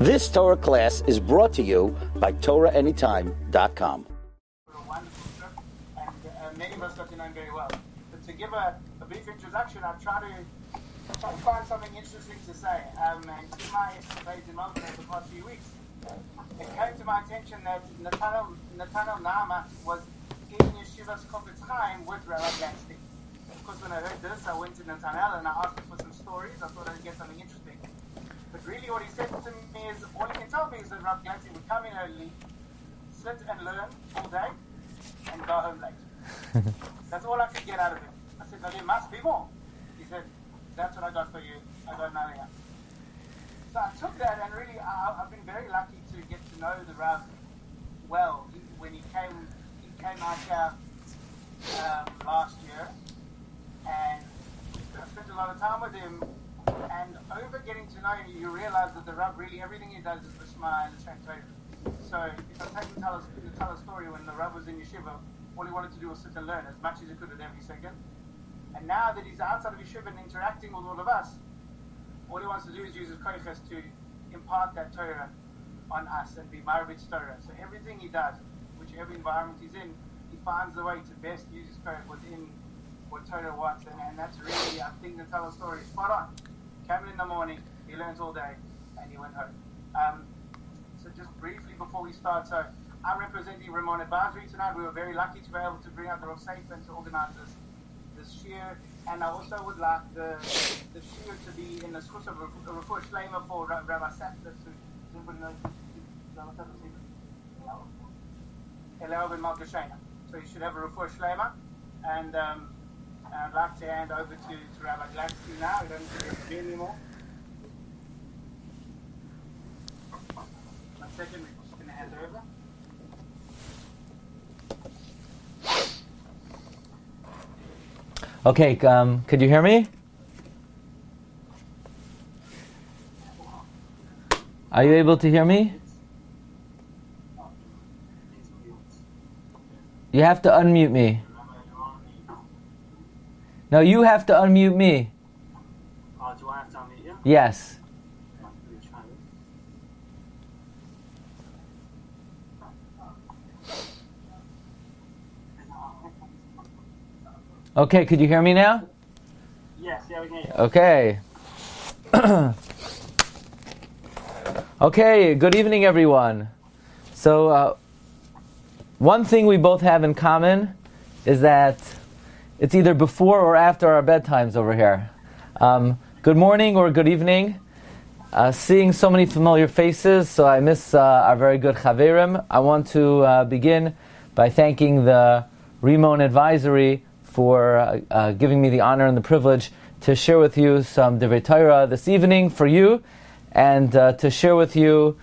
This Torah class is brought to you by TorahAnytime.com. and uh, to give a, brief introduction, to, try to find something interesting to say. Um, and to my escapades in Melbourne over the past few weeks, it came to my attention that Nathaniel, Nathaniel Nama was in Yeshiva's Chofetz Chaim with Rabbi Glatstein. Of when I heard this, I went to Nathaniel and I asked him for some stories. I thought I'd get something interesting. But really, what he said to me is, all he can tell me is that Rabbi Glatstein would come in early, sit and learn all day, and go home late. That's all I could get out of him. I said, no, there must be more. He said, that's what I got for you. I got nothing else. So I took that, and really, I, I've been very lucky to get to know the Rav well. He, when he came, he came out here um, last year, and I spent a lot of time with him. And over getting to know him, you realize that the Rav really everything he does is the Shema and the Torah. So if I take and tell, us, tell a story when the Rav was in yeshiva, all he wanted to do was sit and learn as much as he could at every second. And now that he's outside of yeshiva and interacting with all of us, all he wants to do is use his koiches to impart that Torah on us and be Marbitz Torah. So everything he does, whichever environment he's in, he finds a way to best use his Torah within what Torah wants. And, and that's really, I think, the tell a story spot on. Came in the morning, he learns all day, and he went home. Um, so just briefly before we start, so I'm representing Rimon Advisory tonight. We were very lucky to be able to bring out the Rav Safe and to organize this this year. And I also would like the the year to be in the schus of a Refuah Shlema for Ra- Rabbi Safdus, who does anybody know Rabbi Safdus? Eliyahu ben Malkashena. So you should have a Refuah Shlema. And um, I'd like to hand over to, to Rabbi now. We don't need to be anymore. One second, just going to hand over. Okay, um, could you hear me? Are you able to hear me? You have to unmute me. No, you have to unmute me. Uh, do I have to unmute you? Yes. Let me try this. Okay, could you hear me now? Yes, yeah, we can hear you. Okay. okay, good evening, everyone. So, uh, one thing we both have in common is that it's either before or after our bedtimes over here. Um, good morning or good evening. Uh, seeing so many familiar faces, so I miss uh, our very good Chaverim. I want to uh, begin by thanking the Rimon Advisory for uh, uh, giving me the honor and the privilege to share with you some Divrei Torah this evening for you, and uh, to share with you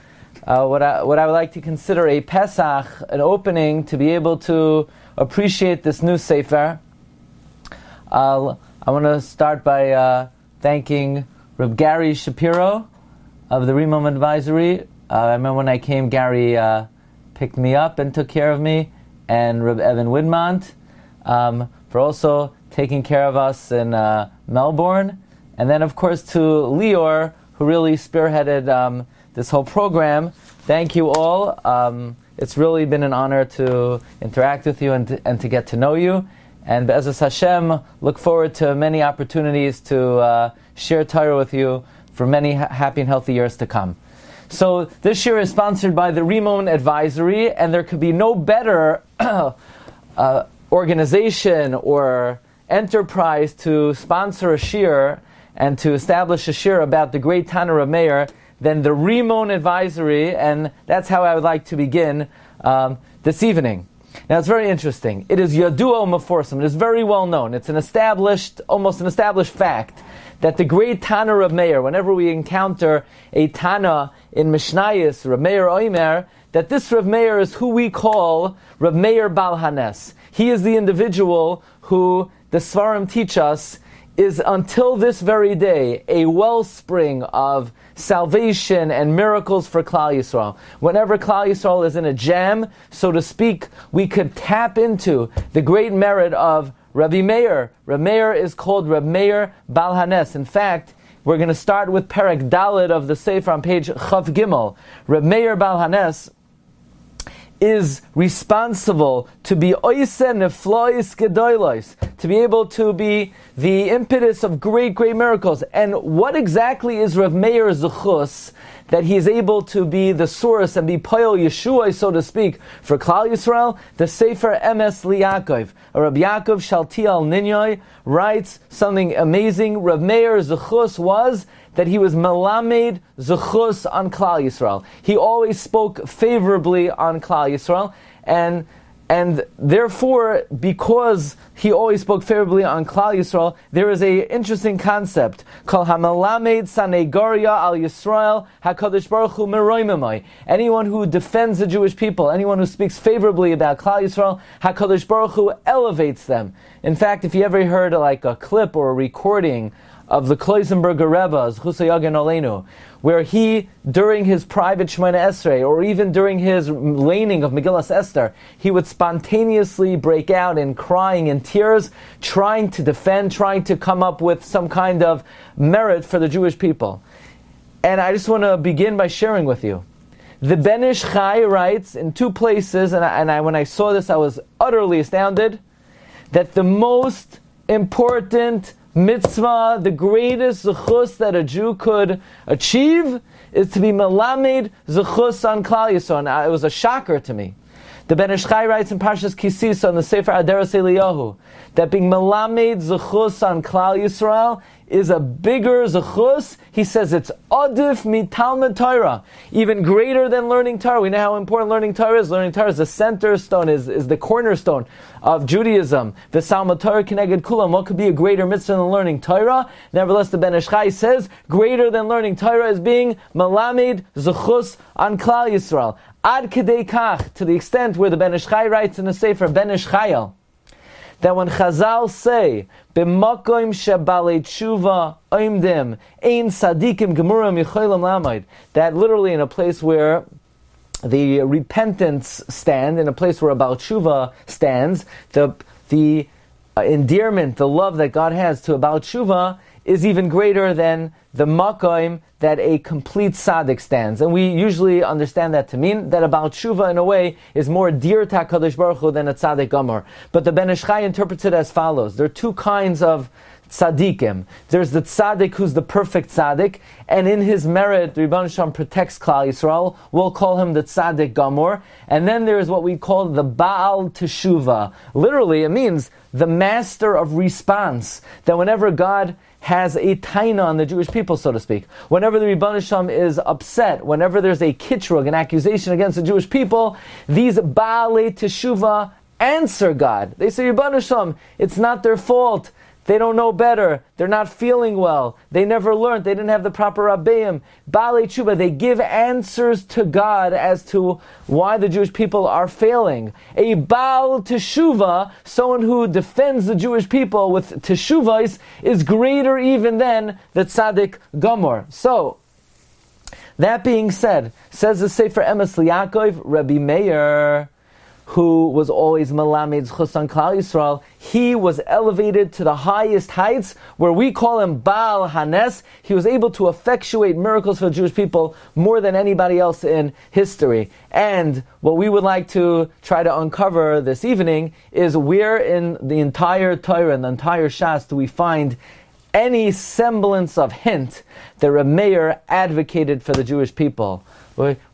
what, I, what I would like to consider a Pesach, an opening to be able to appreciate this new Sefer. Uh, I want to start by uh, thanking Reb Gary Shapiro of the Rimon Advisory. Uh, I remember when I came, Gary uh, picked me up and took care of me, and Reb Evan Widmont um, for also taking care of us in uh, Melbourne. And then, of course, to Lior, who really spearheaded um, this whole program. Thank you all. Um, it's really been an honor to interact with you and to, and to get to know you. And Be'ezus Hashem, look forward to many opportunities to uh, share Torah with you for many ha- happy and healthy years to come. So this year is sponsored by the Rimon Advisory, and there could be no better uh, organization or enterprise to sponsor a shiur and to establish a shiur about the great Tana of Meir than the Rimon Advisory, and that's how I would like to begin um, this evening. Now it's very interesting. It is Yaduo Meforsim. It is very well known. It's an established, almost an established fact that the great Tana of Meir, whenever we encounter a Tana in Mishnayis, Rav Meir Oimer, that this Rav Meir is who we call Rav Meir Balhanes. He is the individual who the Svarim teach us is until this very day a wellspring of salvation and miracles for Klal Yisrael. Whenever Klal Yisrael is in a jam, so to speak, we could tap into the great merit of Rabbi Meir. Rabbi Meir is called Rabbi Meir Balhanes. In fact, we're going to start with Perek Dalet of the Sefer on page Chav Gimel. Reb Meir Bal Hanes is responsible to be oise neflois gedoilos, to be able to be the impetus of great, great miracles. And what exactly is Rav Meir's zechus that he is able to be the source and be Poyel Yeshua, so to speak, for Klal Yisrael? The Sefer Emes Liakov, Rabbi Yaakov Shaltiel Ninyoy, writes something amazing. Rav Meir's zechus was that he was melamed zechus on Klal Yisrael. He always spoke favorably on Klal Yisrael, and and therefore, because he always spoke favorably on Klal Yisrael, there is a interesting concept called Hamalamed Sanegaria al Yisrael Hakadosh Baruch Hu. Anyone who defends the Jewish people, anyone who speaks favorably about Klal Yisrael, Hakadosh Baruch Hu elevates them. In fact, if you ever heard like a clip or a recording of the Kloisenberger Rebbe, Chusayagan Olenu, where he, during his private Shemona Esrei, or even during his laning of Megillas Esther, he would spontaneously break out in crying and tears, trying to defend, trying to come up with some kind of merit for the Jewish people. And I just want to begin by sharing with you. The Ben Ish Chai writes in two places, and, I, and I, when I saw this, I was utterly astounded, that the most important mitzvah, the greatest zechus that a Jew could achieve is to be melamed zechus on Klal Yisrael. It was a shocker to me. The Ben Ish Chai writes in Parshas Kisisa on the Sefer Aderes Eliyahu that being melamed zechus on Klal Yisrael is a bigger zechus. He says it's adif mi Talmud Torah, even greater than learning Torah. We know how important learning Torah is. Learning Torah is the center stone, is, is the cornerstone of Judaism. The Salma Torah connected kulam. What could be a greater mitzvah than learning Torah? Nevertheless, the Ben Ish Chai says greater than learning Torah is being melamed zechus on Klal Yisrael. Ad kedei kach, to the extent where the Ben Ish Chai writes in the Sefer Ben Ish Chayil, that when Chazal say, "B'makoim shebalei tshuva oimdim ein sadikim gemurim yicholim lamid," that literally in a place where the repentance stand, in a place where a Baal stands, the the uh, endearment, the love that God has to a Baal is even greater than the makoim that a complete tzaddik stands. And we usually understand that to mean that about tshuva in a way is more dear to HaKadosh Baruch Hu than a tzaddik gomer. But the Ben interprets it as follows. There are two kinds of tzaddikim. There's the tzaddik who's the perfect tzaddik, and in his merit, Rebbe Shem protects Klal Yisrael. We'll call him the tzaddik gamor. And then there's what we call the Baal Teshuva. Literally, it means the master of response. That whenever God has a taina on the Jewish people, so to speak. Whenever the Rebbe Shem is upset, whenever there's a kitrug, an accusation against the Jewish people, these Baale Teshuva answer God. They say, Rebbe Shem, it's not their fault. They don't know better. They're not feeling well. They never learned. They didn't have the proper rabbeim. Baalei tshuva. They give answers to God as to why the Jewish people are failing. A baal teshuva, someone who defends the Jewish people with teshuvas, is greater even than the tzaddik gomor. So, that being said, says the Sefer Emes Liakov, Rabbi Meir who was always Malamed Chusan Klal Yisrael, he was elevated to the highest heights, where we call him Baal Hanes. He was able to effectuate miracles for the Jewish people more than anybody else in history. And what we would like to try to uncover this evening is where in the entire Torah and the entire Shas do we find any semblance of hint that Rameir advocated for the Jewish people.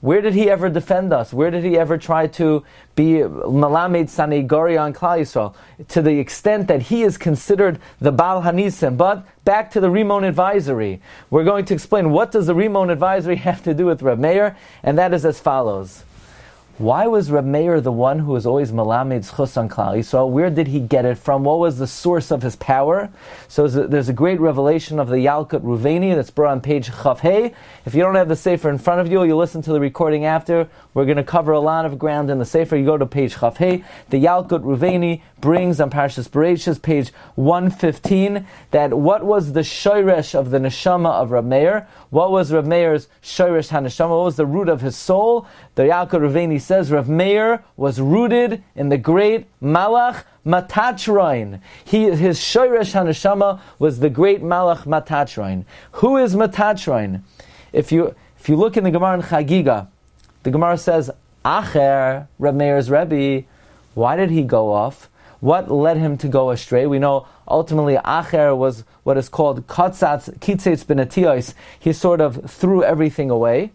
Where did he ever defend us? Where did he ever try to be Malamed Sanegori on Klal Yisrael? To the extent that he is considered the Baal Hanisim. But back to the Rimon advisory. We're going to explain what does the Rimon advisory have to do with Reb Meir, and that is as follows. Why was Reb Meir the one who was always Malamed Schus on Klal? Where did he get it from? What was the source of his power? So there's a great revelation of the Yalkut Ruveni that's brought on page Chav Hey. If you don't have the Sefer in front of you, you listen to the recording after. We're going to cover a lot of ground in the Sefer. You go to page Chav Hey. The Yalkut Ruveni brings on Parshas Bereshis, page 115, that what was the shoyresh of the neshama of Reb Meir? What was Reb Meir's shoyresh haneshama? What was the root of his soul? The Yalkut Ruveni says Rav Meir was rooted in the great Malach Matatron. He, his Shoresh Hanashama was the great Malach Matatron. Who is Matatron? If you, if you look in the Gemara in Chagiga, the Gemara says, Acher, Rav Meir's Rebbe, why did he go off? What led him to go astray? We know ultimately Acher was what is called Katzatz, Kitzetz Benatios. He sort of threw everything away.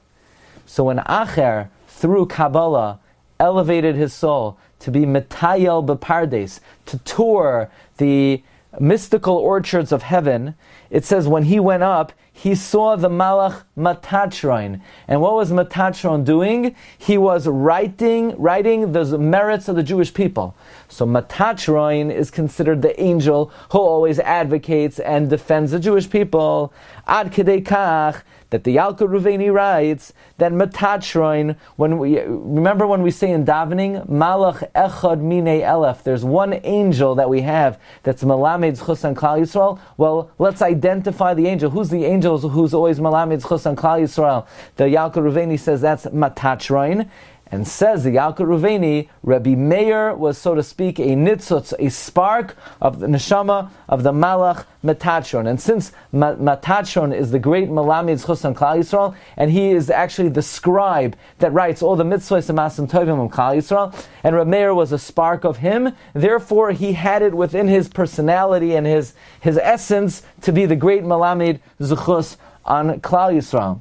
So when Acher, through Kabbalah, elevated his soul to be Metayel Bepardes, to tour the mystical orchards of heaven, it says when he went up, he saw the Malach Matatron. And what was Matatron doing? He was writing, writing the merits of the Jewish people. So Matatron is considered the angel who always advocates and defends the Jewish people. Ad Kedei Kach, that the Yalkut Ruveni writes that Matatron, when we remember when we say in davening, Malach Echad Mine Elef, there's one angel that we have that's Malamed Chusan Klal Yisrael. Well, let's identify the angel. Who's the angel who's always Malamed Chusan Klal Yisrael? The Yalkut Ruveni says that's Matatron. And says the Yalkut Ruveni, Rabbi Meir was, so to speak, a nitzutz, a spark of the neshama of the Malach Metatron. And since Metatron is the great Malamid Chusan Klal Yisrael, and he is actually the scribe that writes all the mitzvahs and masim tovim of Klal Yisrael, and Rabbi Meir was a spark of him, therefore he had it within his personality and his, his essence to be the great Malamid Zuchus on Klal Yisrael.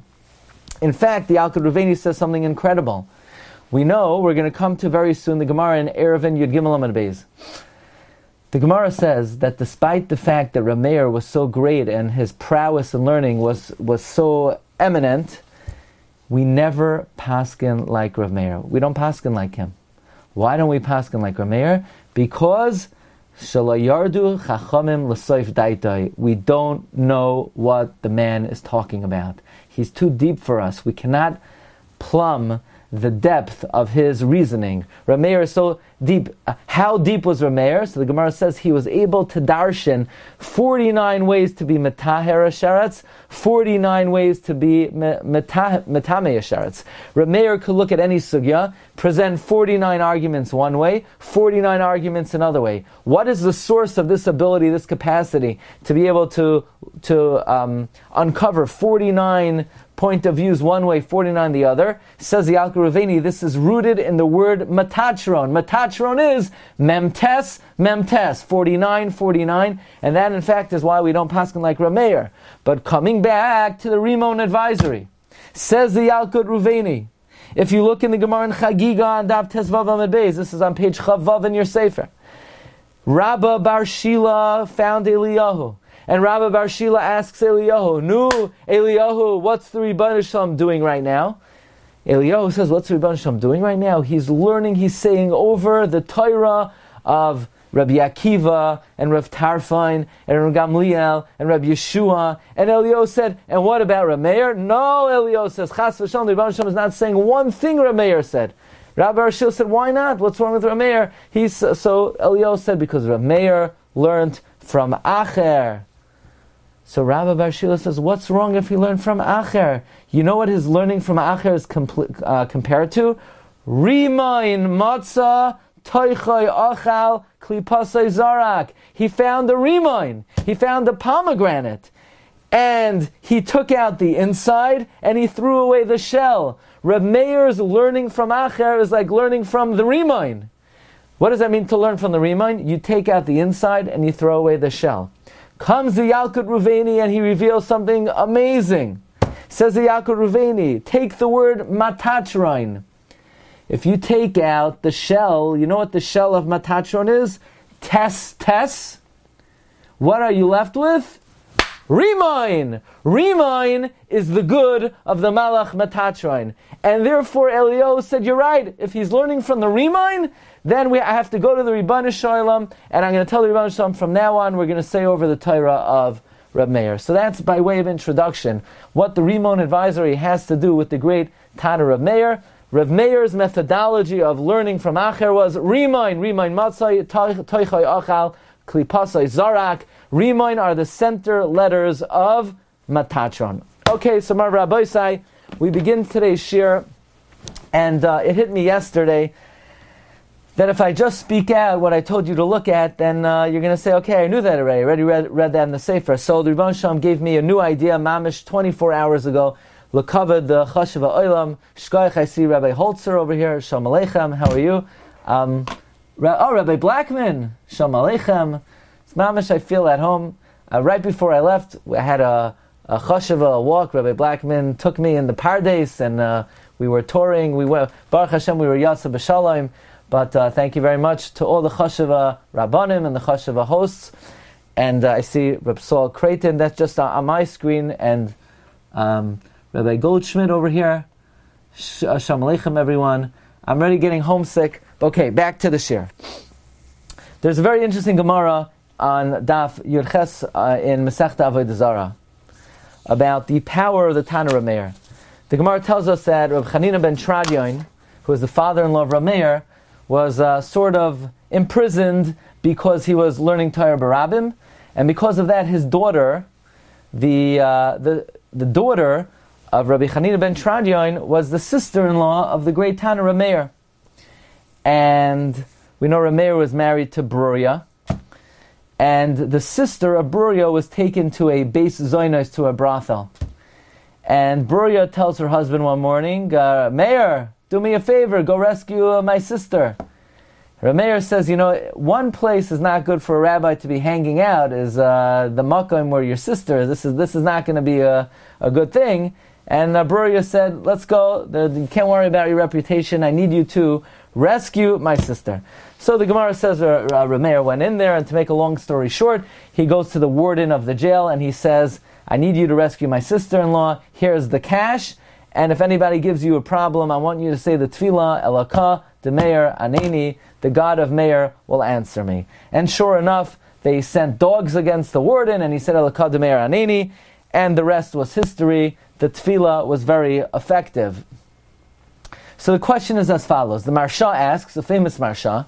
In fact, the Yalkut Ruveni says something incredible. We know we're going to come to very soon the Gemara in Erevin Yud Gimel Beis. The Gemara says that despite the fact that Rameir was so great and his prowess in learning was, was so eminent, we never paskin like Rameir. We don't paskin like him. Why don't we paskin like Rameir? Because shalayardu chachamim l'soif daitai. We don't know what the man is talking about. He's too deep for us. We cannot plumb the depth of his reasoning. Rameir is so deep. How deep was Rameir? So the Gemara says he was able to darshan 49 ways to be metaher sheretz, 49 ways to be metame sheretz. Rameir could look at any sugya, present 49 arguments one way, 49 arguments another way. What is the source of this ability, this capacity to be able to to um, uncover 49 point of views one way, 49 the other. Says the Al this is rooted in the word matatron. Matatron is memtes, memtes, 49, 49, and that in fact is why we don't pass like Rameir. But coming back to the Rimon advisory, says the Yalkut Ruveni, if you look in the Gemara in Chagiga on Dav Tesvav Amid Beis, this is on page Chavav in your Sefer. Rabba Bar Shila found Eliyahu. And Rabba Bar Shila asks Eliyahu, Nu, Eliyahu, what's the Rebbeinu Shalom doing right now? Eliyahu says, what's the Rebbeinu Shalom doing right now? He's learning, he's saying over the Torah of Rabbi Akiva and Rav Tarfon and Rav Gamliel and Rabbi Yeshua. And Eliyahu said, and what about Rameir? No, Eliyahu says, Chas v'shalom, the Rebbeinu is not saying one thing Rameir said. Rabbi Arshil said, why not? What's wrong with Rameir? He's, so Eliyahu said, because Rameir learned from Acher. So Rabba Bar Shila says, what's wrong if he learned from Acher? You know what his learning from Acher is compl- uh, compared to? Rimain matzah toichay achal klipasay zarak. He found the rimain. He found the pomegranate. And he took out the inside and he threw away the shell. Reb Meir's learning from Acher is like learning from the rimain. What does that mean to learn from the rimain? You take out the inside and you throw away the shell. Comes the Yalkut Ruveni and he reveals something amazing. Says the Yalkut Ruveni, take the word matatron. If you take out the shell, you know what the shell of matatron is? Tes, tes. What are you left with? Remain! Remain is the good of the Malach Matatron. And therefore Elio said, You're right, if he's learning from the Remain, then we have to go to the Ribbana Shalom, and I'm going to tell the Ribbana Shalom from now on, we're going to say over the Torah of Reb Meir. So that's by way of introduction what the Rimon advisory has to do with the great Tana Reb Meir. Reb Meir's methodology of learning from Acher was Remain, Remain Matzai, Toichai Achal, Klipasai Zarak. Remain are the center letters of Matatron. Okay, so my Rabbi we begin today's shiur And uh, it hit me yesterday that if I just speak out what I told you to look at, then uh, you're going to say, okay, I knew that already. I already read, read that in the Sefer. So the Rebbe Shalom gave me a new idea, mamish, 24 hours ago. Lakavad the Chashava Oilam. Shkoich, I see Rabbi Holzer over here. Shalom Aleichem, how are you? Um, oh, Rabbi Blackman. Shalom Aleichem. It's mamish, I feel at home. Uh, right before I left, I had a, a Chashava, a walk. Rabbi Blackman took me in the Pardes, and uh, we were touring. We were, Baruch Hashem, we were Yatsa B'Shalom. But uh, thank you very much to all the Chashava Rabbanim and the Chashava hosts. And uh, I see Reb Saul Creighton, that's just on, my screen, and um, Rabbi Goldschmidt over here. Uh, Shalom Aleichem, everyone. I'm already getting homesick. Okay, back to the shiur. There's a very interesting Gemara on Daf Yurches uh, in Masechta Avodah Zarah about the power of the Tana Rameir. The Gemara tells us that Reb Chanina ben Tradion, who is the father-in-law of Rameir, was uh, sort of imprisoned because he was learning Torah Barabim, and because of that, his daughter, the, uh, the, the daughter of Rabbi Chanina ben Tradion, was the sister-in-law of the great Tana Rameir. And we know Rameir was married to Bruria, and the sister of Bruria was taken to a base Zoinos, to a brothel. And Bruria tells her husband one morning, uh, Meir, do me a favor, go rescue uh, my sister. Rameir says, you know, one place is not good for a rabbi to be hanging out is uh, the makom where your sister is. This is this is not going to be a, a good thing. And uh, Bruria said, let's go. You can't worry about your reputation. I need you to rescue my sister. So the Gemara says uh, uh, Rameir went in there, and to make a long story short, he goes to the warden of the jail and he says, I need you to rescue my sister-in-law. Here's the cash. And if anybody gives you a problem, I want you to say the tefillah, elaka, the Meir, aneni, the God of Meir will answer me. And sure enough, they sent dogs against the warden, and he said elaka, the Meir, aneni, and the rest was history. The tefillah was very effective. So the question is as follows. The Maharsha asks, the famous Maharsha,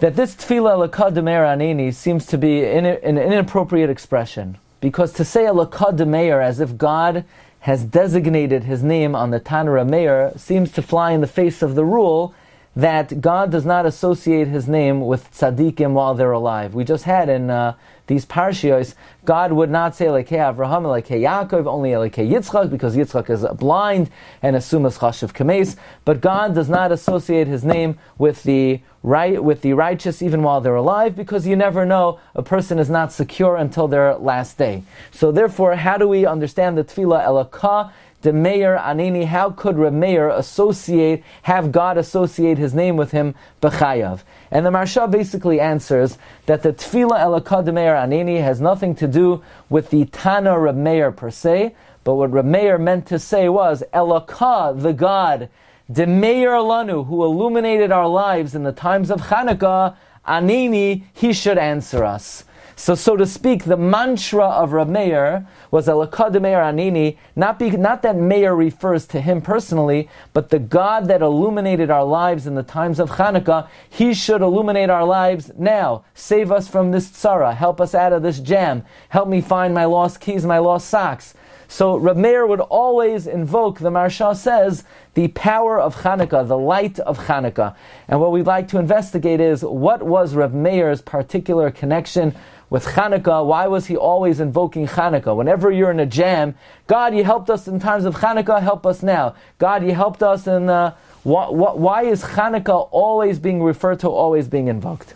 that this tefillah elaka, the Meir, aneni seems to be an inappropriate expression. Because to say elaka, the Meir, as if God has designated his name on the Tanra Meir seems to fly in the face of the rule that God does not associate his name with tzaddikim while they're alive. We just had in uh, these parshios, God would not say like hey Avraham, like hey, Yaakov, only like Yitzchak, because Yitzchak is blind and assumes chashiv kames. But God does not associate his name with the right with the righteous even while they're alive, because you never know a person is not secure until their last day. So therefore, how do we understand the tefillah elakah? The anini, how could Rameir associate, have God associate his name with him, b'chayav? And the Maharsha basically answers that the tefillah elakad meir anini has nothing to do with the Tana Rameir per se, but what Rameir meant to say was, elakah, the God, the Meir Lanu, who illuminated our lives in the times of Chanukah, anini, he should answer us. So, so to speak, the mantra of Rav Meir was Elakad Meir Anini, not, be, not that Meir refers to him personally, but the God that illuminated our lives in the times of Hanukkah, he should illuminate our lives now. Save us from this tzara. Help us out of this jam. Help me find my lost keys, my lost socks. So Rav Meir would always invoke, the Maharsha says, the power of Hanukkah, the light of Hanukkah. And what we'd like to investigate is what was Rav Meir's particular connection with Hanukkah. Why was he always invoking Hanukkah? Whenever you're in a jam, God, you helped us in times of Hanukkah, help us now. God, you helped us in. Uh, wh- wh- why is Hanukkah always being referred to, always being invoked?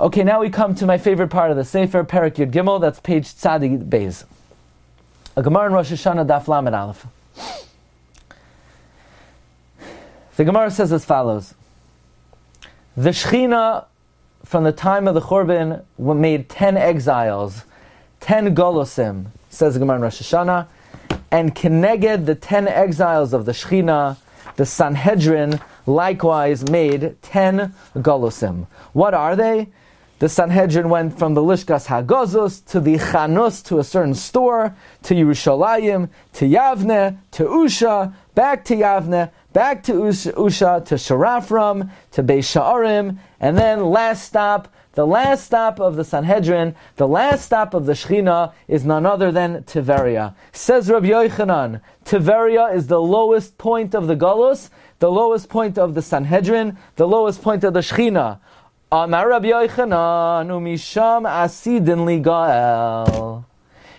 Okay, now we come to my favorite part of the Sefer, Perek Yud Gimel, that's page Tzadi Beis. A Gemara in Rosh Hashanah, Daf Lamed Aleph. The Gemara says as follows: The Shechina from the time of the Churban made ten exiles, ten golosim, says Gemara in Rosh Hashanah, and Keneged, the ten exiles of the Shechina, the Sanhedrin likewise made ten golosim. What are they? The Sanhedrin went from the Lishkas Hagozus to the Chanus to a certain store, to Yerushalayim, to Yavne, to Usha, back to Yavne, back to Usha, to Shefaram, to Beis Sha'arim, and then last stop, the last stop of the Sanhedrin, the last stop of the Shechina is none other than Tiveria. Says Rabbi Yochanan, Tiveria is the lowest point of the Galus, the lowest point of the Sanhedrin, the lowest point of the Shechina. Amar Rabbi Yochanan, umisham asidin.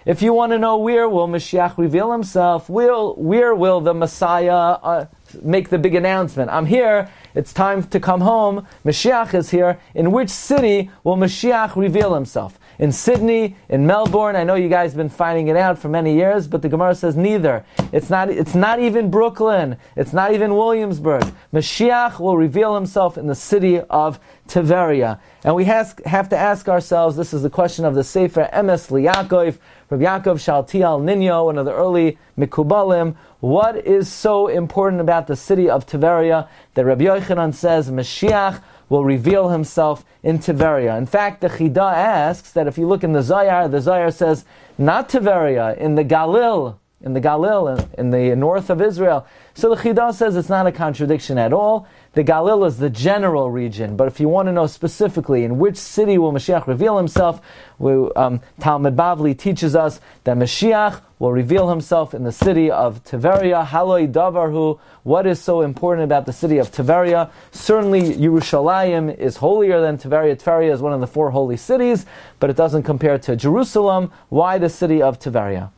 If you want to know where will Mashiach reveal himself, will, where will the Messiah uh, make the big announcement? I'm here, it's time to come home, Mashiach is here. In which city will Mashiach reveal himself? In Sydney, in Melbourne, I know you guys have been finding it out for many years, but the Gemara says neither. It's not, it's not even Brooklyn, it's not even Williamsburg. Mashiach will reveal himself in the city of Tiberia. And we has, have to ask ourselves, this is the question of the Sefer Emes Liakov, Rabbi Yaakov Shaltiel Ninyo, one of the early Mikubalim, what is so important about the city of Tiberia that Rabbi Yochanan says Mashiach will reveal himself in Tiberia. In fact, the Chida asks that if you look in the Zayar, the Zayar says not Tiberia, in the Galil, in the Galil, in the north of Israel. So the Chida says it's not a contradiction at all. The Galil is the general region, but if you want to know specifically in which city will Mashiach reveal himself, we, um, Talmud Bavli teaches us that Mashiach will reveal himself in the city of Tiberia. Haloi Davarhu. What is so important about the city of Tiberia? Certainly, Yerushalayim is holier than Tiberia. Tiberia is one of the four holy cities, but it doesn't compare to Jerusalem. Why the city of Tiberia?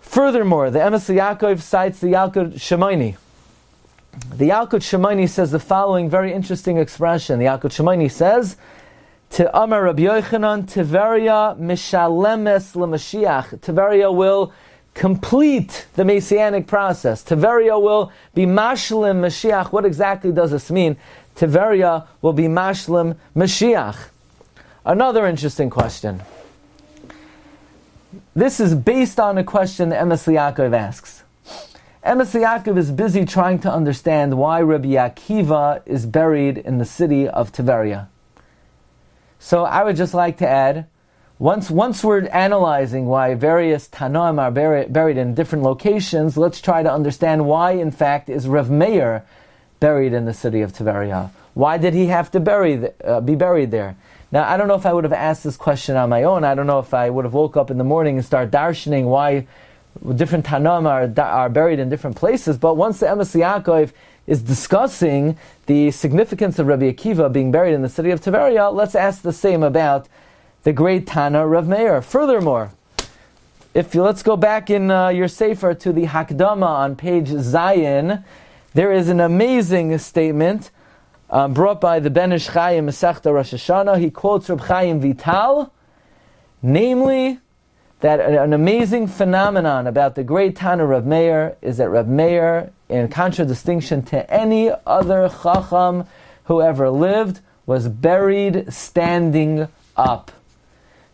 Furthermore, the Emes Yaakov cites the Yalkut Shimoni. The Yalkut Shimoni says the following very interesting expression. The Yalkut Shimoni says, to Amar Rabbi Yochanan, Tiveria Mishalemes LeMashiach. Tiveria will complete the Messianic process. Tiveria will be Mashlim Mashiach. What exactly does this mean? Tiveria will be Mashlim Mashiach. Another interesting question. This is based on a question that Emes Yaakov asks. Emes Yaakov is busy trying to understand why Rabbi Akiva is buried in the city of Tiberia. So I would just like to add, once, once we're analyzing why various Tanoim are buried, buried in different locations, let's try to understand why, in fact, is Rav Meir buried in the city of Tiberia. Why did he have to bury, uh, be buried there? Now, I don't know if I would have asked this question on my own. I don't know if I would have woke up in the morning and start darshaning why different Tanam are, are buried in different places. But once the Emes Yaakov is discussing the significance of Rabbi Akiva being buried in the city of Tiberia, let's ask the same about the great Tana Rav Meir. Furthermore, if you, let's go back in uh, your Sefer to the Hakdama on page Zayin, there is an amazing statement um, brought by the Ben Ish Chaim Masechta Rosh Hashanah. He quotes Reb Chaim Vital, namely that an amazing phenomenon about the great Tana Rav Meir is that Rav Meir, in contradistinction to any other Chacham who ever lived, was buried standing up.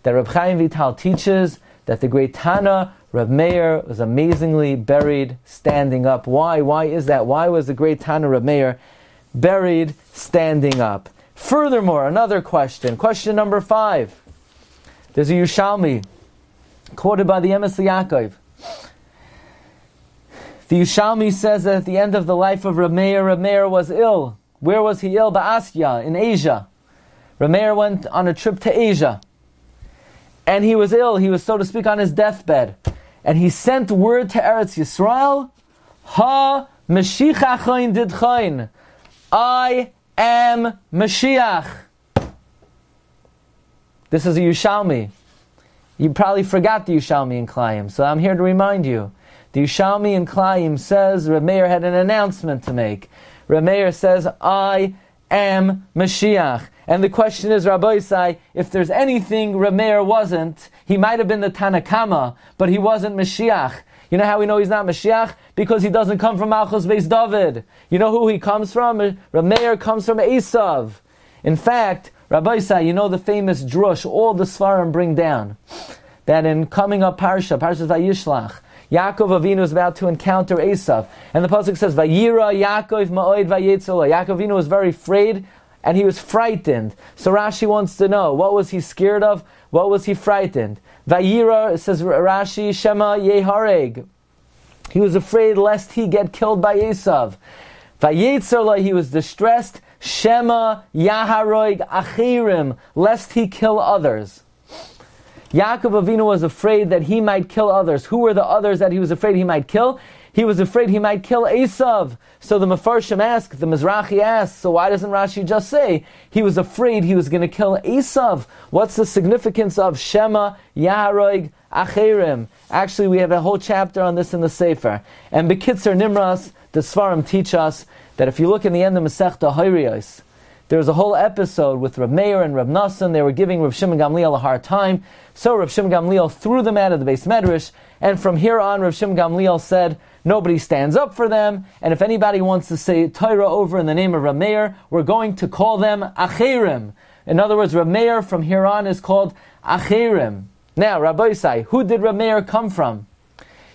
That Rav Chaim Vital teaches that the great Tana Rav Meir was amazingly buried standing up. Why? Why is that? Why was the great Tana Rav Meir buried standing up. Furthermore, another question, question number five. There's a Yushalmi quoted by the Emes Yaakov. The Yushalmi says that at the end of the life of Rameir, Rameir was ill. Where was he ill? Ba'asya, in Asia. Rameir went on a trip to Asia. And he was ill. He was, so to speak, on his deathbed. And he sent word to Eretz Yisrael, Ha Mashiach did chayin. I am Mashiach. This is a Yushalmi. You probably forgot the Yushalmi and Klayim, so I'm here to remind you. The Yushalmi and Klayim says Rameir had an announcement to make. Rameir says, I am Mashiach. And the question is, Rabbi Isai, if there's anything Rameir wasn't, he might have been the Tanakama, but he wasn't Mashiach. You know how we know he's not Mashiach? Because he doesn't come from Malchus Beis David. You know who he comes from? Rameir comes from Esav. In fact, Rabbi Isai, you know the famous drush, all the Svarim bring down, that in coming up Parsha, Parsha Vayishlach, Yaakov Avinu is about to encounter Esav. And the Pasuk says, Vayira Yaakov Ma'oid Vayetzula. Yaakov Avinu was very afraid and he was frightened. So Rashi wants to know, what was he scared of? What was he frightened? Vayira, says Rashi, Shema Yehareg. He was afraid lest he get killed by Esav. Vayetzerla, he was distressed Shema Yaharoig Achirim, lest he kill others. Yaakov Avinu was afraid that he might kill others. Who were the others that he was afraid he might kill? He was afraid he might kill Esav. So the Mefarshim ask, the Mizrahi asks, so why doesn't Rashi just say he was afraid he was going to kill Esav? What's the significance of Shema Yaharoig Achirim? Actually, we have a whole chapter on this in the Sefer. And Bekitzer Nimras, the Svarim teach us that if you look in the end of Masechta Hayriyos, was a whole episode with Reb Meir and Reb Nassan. They were giving Reb Shimon Gamliel a hard time. So Reb Shimon Gamliel threw them out of the beis medrash. And from here on, Reb Shimon Gamliel said, nobody stands up for them. And if anybody wants to say Torah over in the name of Reb Meir, we're going to call them Acherim. In other words, Reb Meir from here on is called Acherim. Now, Rabbi Isai, who did Reb Meir come from?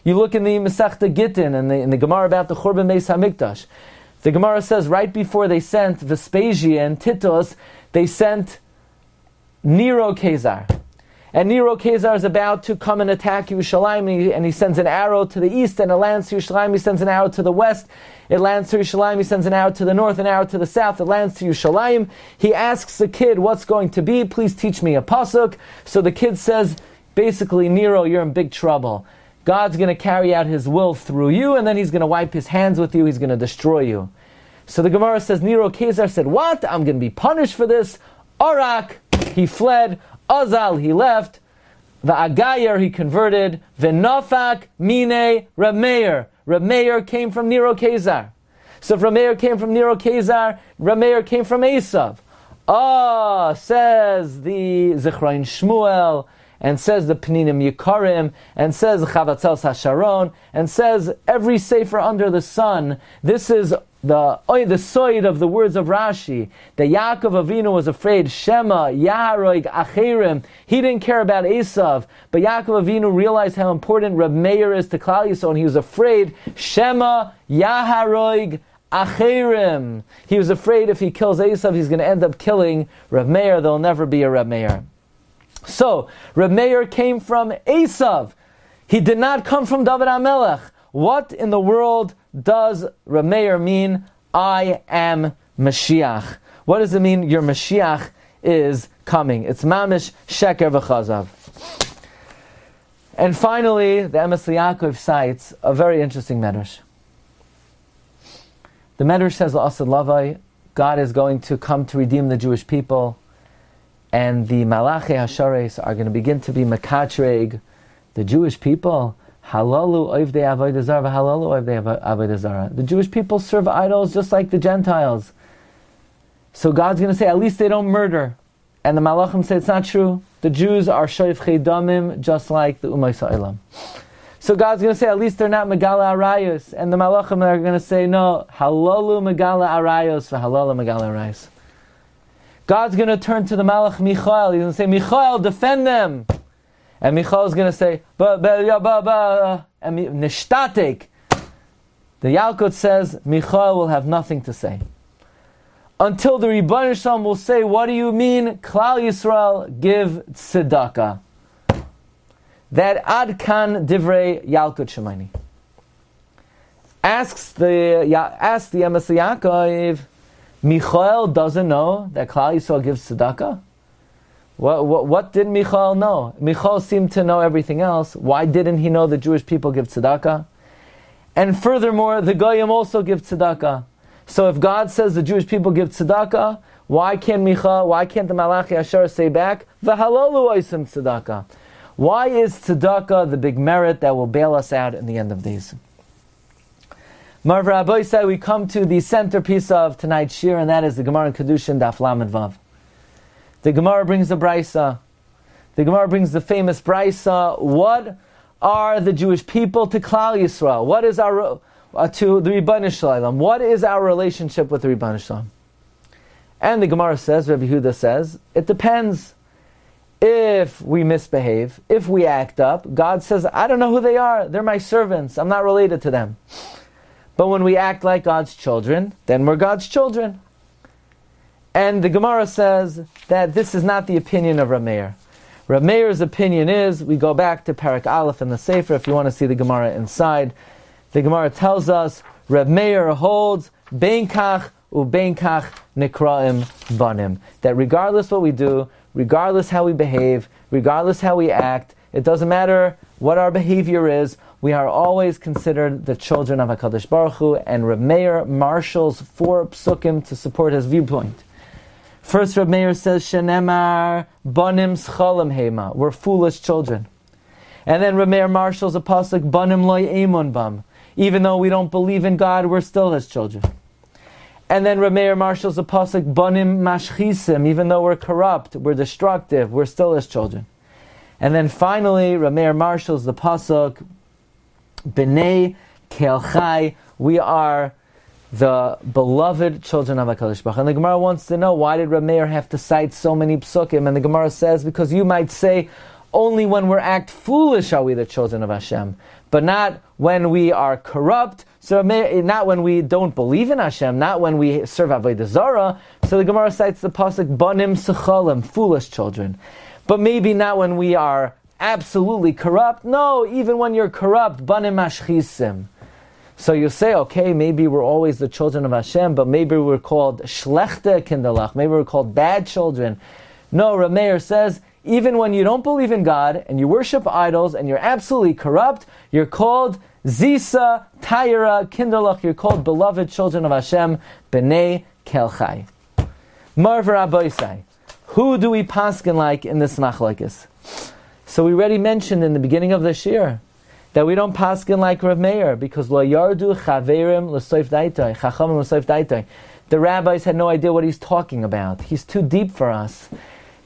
You look in the Masechta Gittin and the, in the Gemara about the Churban Beis Hamikdash. The Gemara says right before they sent Vespasian, Titus, they sent Nero Caesar. And Nero Caesar is about to come and attack Yerushalayim, and he sends an arrow to the east, and it lands to Yerushalayim. He sends an arrow to the west. It lands to Yerushalayim. He sends an arrow to the north, an arrow to the south. It lands to Yerushalayim. He asks the kid, "What's going to be? Please teach me a pasuk." So the kid says, basically, Nero, you're in big trouble. God's going to carry out His will through you, and then He's going to wipe His hands with you. He's going to destroy you. So the Gemara says Nero Caesar said, "What? I'm going to be punished for this." Arak, he fled. Azal, he left. The Agayer, he converted. Venafak, Mine, Rameir. Rameir came from Nero Caesar. So if Rameir came from Nero Caesar, Rameir came from Esav. Ah, says the Zechrain Shmuel, and says the Peninim Yikarim, and says Chavatzel Hasharon, and says every sefer under the sun. This is the the side of the words of Rashi. That Yaakov Avinu was afraid. Shema Yaharoig Achirim. He didn't care about Esav, but Yaakov Avinu realized how important Reb Meir is to Klal Yisrael, and he was afraid. Shema Yaharoig. Achirim. He was afraid if he kills Esav, he's going to end up killing Reb Meir. There'll never be a Reb Meir. So, Meir came from Esav. He did not come from David HaMelech. What in the world does Meir mean? I am Mashiach. What does it mean? Your Mashiach is coming. It's Mamish Sheker v'Chazav. And finally, the Emes Yaakov cites a very interesting medrash. The medrash says, "Asad Lavai, God is going to come to redeem the Jewish people." And the Malachi Hashares are going to begin to be Makatreg, the Jewish people. Halalu oivdei avodah zara, halalu oivdei avodah zara. The Jewish people serve idols just like the Gentiles. So God's going to say, at least they don't murder. And the Malachim say it's not true. The Jews are shoyf damim, just like the Umay Sa'ilam. So God's going to say, at least they're not Megala Arayos. And the Malachim are going to say, no, halalu Megala Arayos, halalu Megala Arayos. God's going to turn to the Malach Michael. He's going to say, Michael, defend them. And Michael is going to say, ba, ba, ya, ba, ba, and nishtatek. The Yalkut says, Michael will have nothing to say. Until the Rebbeinu Shalom will say, what do you mean, Klal Yisrael, give tzedakah? That Adkan Divrei Yalkut Shimoni. Asks the, asks the Emes Yaakov, Michael doesn't know that Klal Yisrael gives tzedakah? What, what, what, did Michael know? Michael seemed to know everything else. Why didn't he know the Jewish people give tzedakah? And furthermore, the Goyim also give tzedakah. So if God says the Jewish people give tzedakah, why can't Michael, why can't the Malachi Ashar say back, V'halolu oisim tzedakah? Why is tzedakah the big merit that will bail us out in the end of days? Marv said we come to the centerpiece of tonight's shiur, and that is the Gemara and Kedushin Daf Lamed Vav. The Gemara brings the brisa. The Gemara brings the famous brisa. What are the Jewish people to Klal Yisrael? What is our uh, to the Rebbeinu Shalom? What is our relationship with the Rebbeinu Shalom? And the Gemara says, Rabbi Huda says, it depends. If we misbehave, if we act up, God says, I don't know who they are. They're my servants. I'm not related to them. But when we act like God's children, then we're God's children. And the Gemara says that this is not the opinion of Rameir. Rameir's opinion is, we go back to Perek Aleph in the Sefer if you want to see the Gemara inside. The Gemara tells us, Reb Meir holds, Beinkach ubein kach nikraim banim. That regardless what we do, regardless how we behave, regardless how we act, it doesn't matter what our behavior is, we are always considered the children of HaKadosh Baruch Hu, and Reb Meir marshals four psukim to support his viewpoint. First, Reb Meir says, Shenemar banim schalam hema. We're foolish children. And then Reb Meir marshals a pasuk, banim loy emun bam. Even though we don't believe in God, we're still his children. And then Reb Meir marshals a pasuk, banim mashchisim. Even though we're corrupt, we're destructive, we're still his children. And then finally, Reb Meir marshals the pasuk, b'nei kelchai. We are the beloved children of HaKadosh Baruch And the Gemara wants to know, why did Rameir have to cite so many psukim? And the Gemara says, because you might say, only when we act foolish are we the children of Hashem, but not when we are corrupt. So eh, not when we don't believe in Hashem, not when we serve Avodah Zarah. So the Gemara cites the pasuk banim sechalim, foolish children, but maybe not when we are absolutely corrupt. No, even when you're corrupt, banim ashchisim. So you say, okay, maybe we're always the children of Hashem, but maybe we're called schlechte kinderlach, maybe we're called bad children. No, Rameir says, even when you don't believe in God and you worship idols and you're absolutely corrupt, you're called Zisa, Taira, Kinderlach, you're called beloved children of Hashem, B'nai Kelchai. Marvar Aboisai. Who do we paskin like in this machlekes? So we already mentioned in the beginning of this year that we don't paskin like Rav Meir because lo yardu chaverim l'soif daitai chachamim l'soif daitai. The rabbis had no idea what he's talking about. He's too deep for us.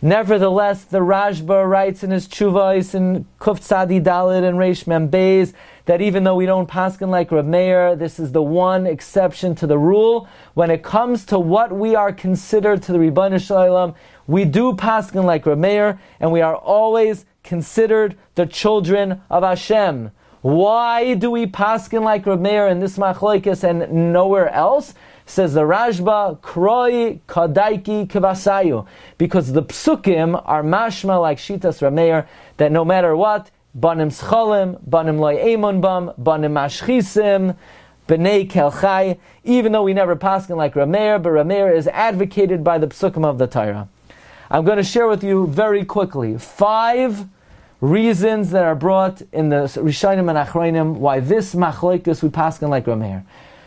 Nevertheless, the Rashba writes in his Chuvais in Kuf Tzadi Dalit and Reish Mem Beis that even though we don't paskin like Rav Meir, this is the one exception to the rule. When it comes to what we are considered to the Rebbeinu Shalom, we do paskin like Rav Meir, and we are always considered the children of Hashem. Why do we paskin like Rav Meir in this machlokes and nowhere else? Says the Rashba, Kroi Kadaiki Kivasayu. Because the psukim are mashma like Shitas Rav Meir, that no matter what, banim schalim, banim loy emon bam, banim mashchisim, b'nei kelchai, even though we never paskin like Rav Meir, but Rav Meir is advocated by the psukim of the Torah. I'm going to share with you very quickly five reasons that are brought in the Rishonim and Achronim why this machloikus we paskin like Rameir.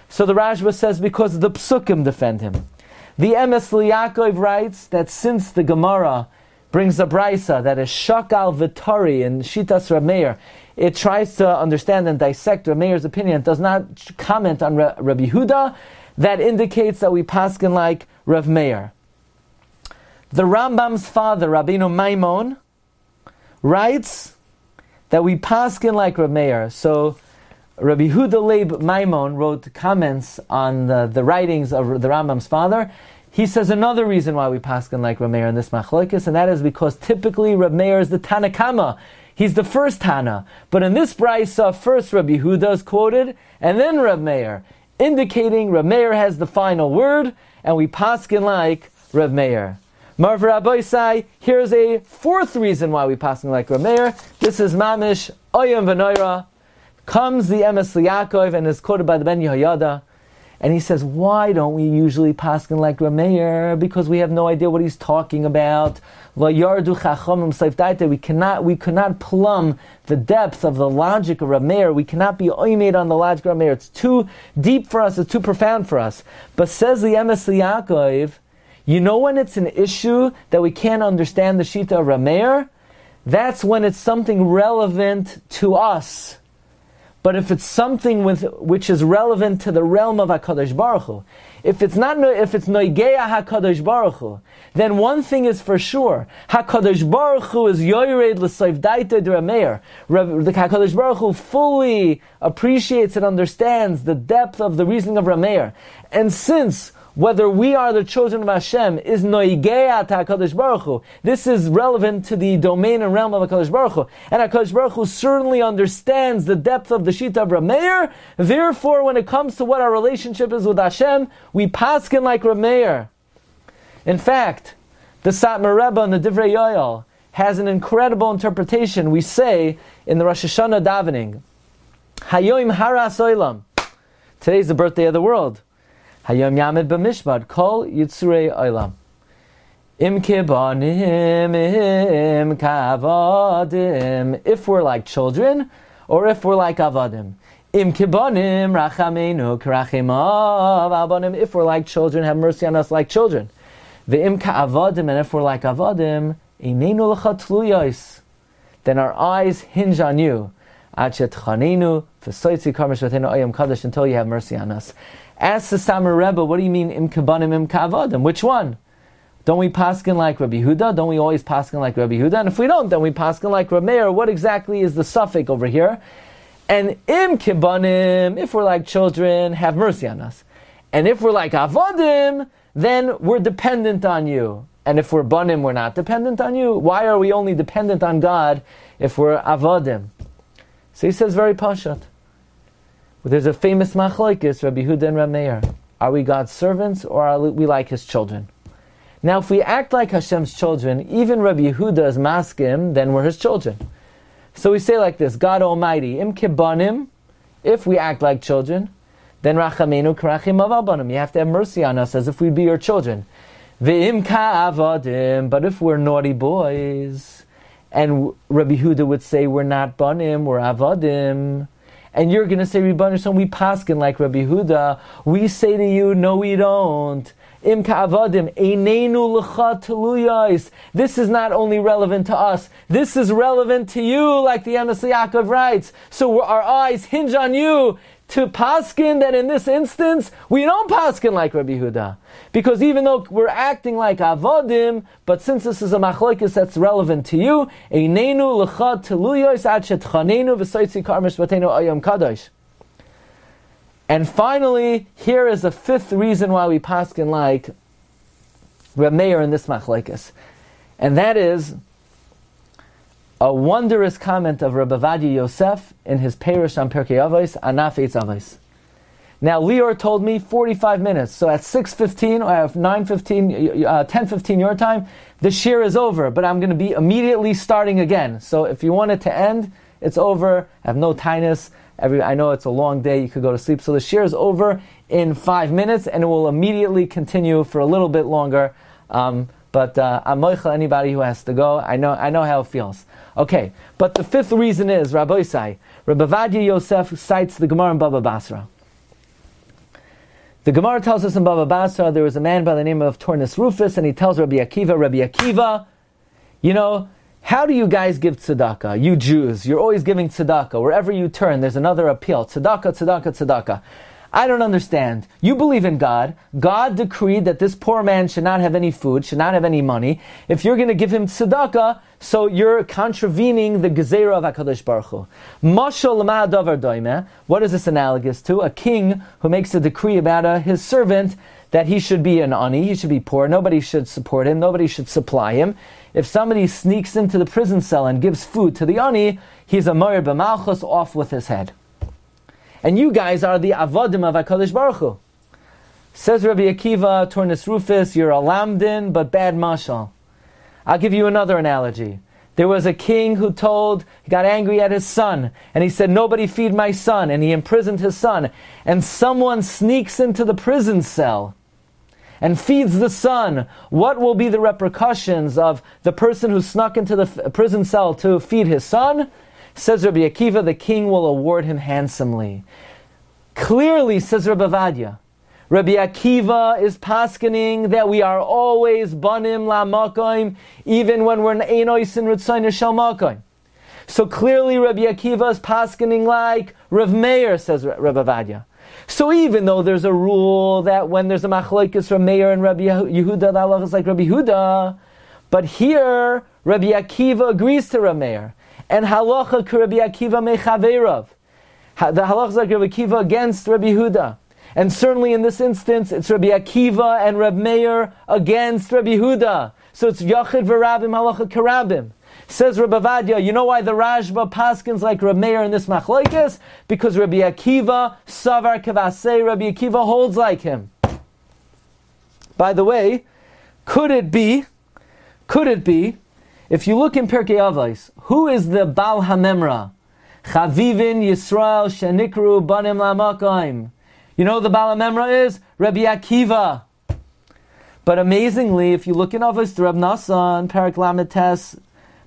So the Rashba says because the psukim defend him. The Emes Liakov writes that since the Gemara brings a brisa that is shakal vitari in Shitas Rameir, it tries to understand and dissect Rameir's opinion, it does not comment on Rabbi Huda, that indicates that we paskin like Rav Meir. The Rambam's father, Rabbeinu Maimon, writes that we paskin like Rav Meir. So Rabbi Huda Leib Maimon wrote comments on the, the writings of the Rambam's father. He says another reason why we paskin like Rav Meir in this machlokes, and that is because typically Rav Meir is the Tanakama. He's the first Tana. But in this brisa, first Rabbi Huda is quoted, and then Rav Meir, indicating Rav Meir has the final word, and we paskin like Rav Meir. Marv Rabbi here's a fourth reason why we passing like Rameir. This is Mamish Oyam Venoira. Comes the Emes Yaakov and is quoted by the Ben Yehoyada. And he says, why don't we usually paskin like Rameir? Because we have no idea what he's talking about. We cannot, we cannot plumb the depth of the logic of Rameir. We cannot be oimed on the logic of Rameir. It's too deep for us. It's too profound for us. But says the Emes Yaakov, you know when it's an issue that we can't understand the Shita of Rameir? That's when it's something relevant to us. But if it's something with, which is relevant to the realm of HaKadosh Baruch Hu, if it's not, if it's Noigeya HaKadosh Baruch Hu, then one thing is for sure, HaKadosh Baruch Hu is Yoyred L'Soif Daita Rameir. The HaKadosh Baruch Hu fully appreciates and understands the depth of the reasoning of Rameir. And since whether we are the children of Hashem is noigeat HaKadosh Baruch Hu. This is relevant to the domain and realm of HaKadosh Baruch Hu. And HaKadosh Baruch Hu certainly understands the depth of the Shita of Rameir. Therefore, when it comes to what our relationship is with Hashem, we paskin like Rameir. In fact, the Satmar Rebbe and the Divrei Yoel has an incredible interpretation. We say in the Rosh Hashanah davening, Hayoim Haras Oilam. Today's the birthday of the world. Hayom Yamid b'mishpat kol yitzurei olam. Im kibanim im kavadim. If we're like children, or if we're like avadim. Im kibanim rachamenu karachimav avadim. If we're like children, have mercy on us like children. Ve'im ka'avadim, and if we're like avadim, inenu tluyos. Then our eyes hinge on you. Achet chanenu v'soitzi karmish ayam kadosh until you have mercy on us. Ask the Satmar Rebbe, what do you mean im kibanim im ka'avadim? Which one? Don't we paskin like Rabbi Huda? Don't we always paskin like Rabbi Huda? And if we don't, then we paskin like Rabbi Meir. What exactly is the suffix over here? And im kibanim, if we're like children, have mercy on us. And if we're like avodim, then we're dependent on you. And if we're banim, we're not dependent on you. Why are we only dependent on God if we're avodim? So he says very pashat. There's a famous machlokes, Rabbi Huda and Rabbi. Are we God's servants or are we like His children? Now, if we act like Hashem's children, even Rabbi Yehuda is maskim, then we're his children. So we say like this: God Almighty, im kibanim, if we act like children, then rachamenu karachim avabanim. You have to have mercy on us as if we'd be your children. Ve'im ka'avadim, but if we're naughty boys, and Rabbi Yehuda would say we're not banim, we're avadim. And you're going to say, Rabbi Son, we paskin like Rabbi Yehuda. We say to you, no, we don't. Im ka'avadim, einenu l'cha. This is not only relevant to us, this is relevant to you, like the Emes Yaakov writes. So our eyes hinge on you to paskin that in this instance, we don't paskin like Rabbi Huda. Because even though we're acting like avodim, but since this is a machlokes that's relevant to you, einenu l'cha teluyais ad shetchanenu karmish ayam kadosh. And finally, here is the fifth reason why we paskin like Reb Meir in this machlekes, and that is a wondrous comment of Rabbi Vadia Yosef in his Perish on Perkei Avos, Anaf Eitz Avos. Now, Lior told me 45 minutes, so at 6.15 or at 9.15, uh, 10.15 your time, the shiur is over, but I'm going to be immediately starting again. So if you want it to end, it's over, I have no tinus, Every, I know it's a long day, you could go to sleep. So the shiur is over in five minutes and it will immediately continue for a little bit longer. Um, but uh, I'm moicha anybody who has to go. I know, I know how it feels. Okay, but the fifth reason is Rabbi Isai. Rabbi Yosef cites the Gemara in Baba Basra. The Gemara tells us in Baba Basra there was a man by the name of Tornus Rufus, and he tells Rabbi Akiva, Rabbi Akiva, you know, how do you guys give tzedakah? You Jews, you're always giving tzedakah. Wherever you turn, there's another appeal. Tzedakah, tzedakah, tzedakah. I don't understand. You believe in God. God decreed that this poor man should not have any food, should not have any money. If you're going to give him tzedakah, so you're contravening the gezerah of HaKadosh Baruch Hu. Mashal davar What is this analogous to? A king who makes a decree about a, his servant that he should be an ani, he should be poor, nobody should support him, nobody should supply him. If somebody sneaks into the prison cell and gives food to the ani, he's a moir b'malchus off with his head. And you guys are the avodim of HaKadosh Baruch Hu. Says Rabbi Akiva, Tornus Rufus, you're a lamdin, but bad mashal. I'll give you another analogy. There was a king who told, he got angry at his son, and he said, Nobody feed my son, and he imprisoned his son. And someone sneaks into the prison cell and feeds the son, what will be the repercussions of the person who snuck into the prison cell to feed his son? Says Rabbi Akiva, the king will award him handsomely. Clearly, says Rabbi Vadia, Rabbi Akiva is paskening that we are always banim la makoim, even when we're einois in ritzayin shel makoim. So clearly, Rabbi Akiva is paskening like Rav Meir, says Rabbi Vadia. So even though there's a rule that when there's a machlokes from Meir and Rabbi Yehuda, the halacha is like Rabbi Yehuda, but here Rabbi Akiva agrees to Rabbi Meir, and halacha Rabbi Akiva mechaverav. The halacha like Rabbi Akiva against Rabbi Huda. And certainly in this instance, it's Rabbi Akiva and Rabbi Meir against Rabbi Huda. So it's Yachid v'Rabim halacha karabim. Says Rabbi Vadia, you know why the Rashba paskins like Rabbi Meir in this machlokes? Because Rabbi Akiva, Savar Kavasei, Rabbi Akiva holds like him. By the way, could it be, could it be, if you look in Pirkei Avos, who is the Baal HaMemra? Chavivin Yisrael Shenikru Banim Lamakoim. You know the Baal HaMemra is? Rabbi Akiva. But amazingly, if you look in Avos Reb Nasan, Perak Lamites,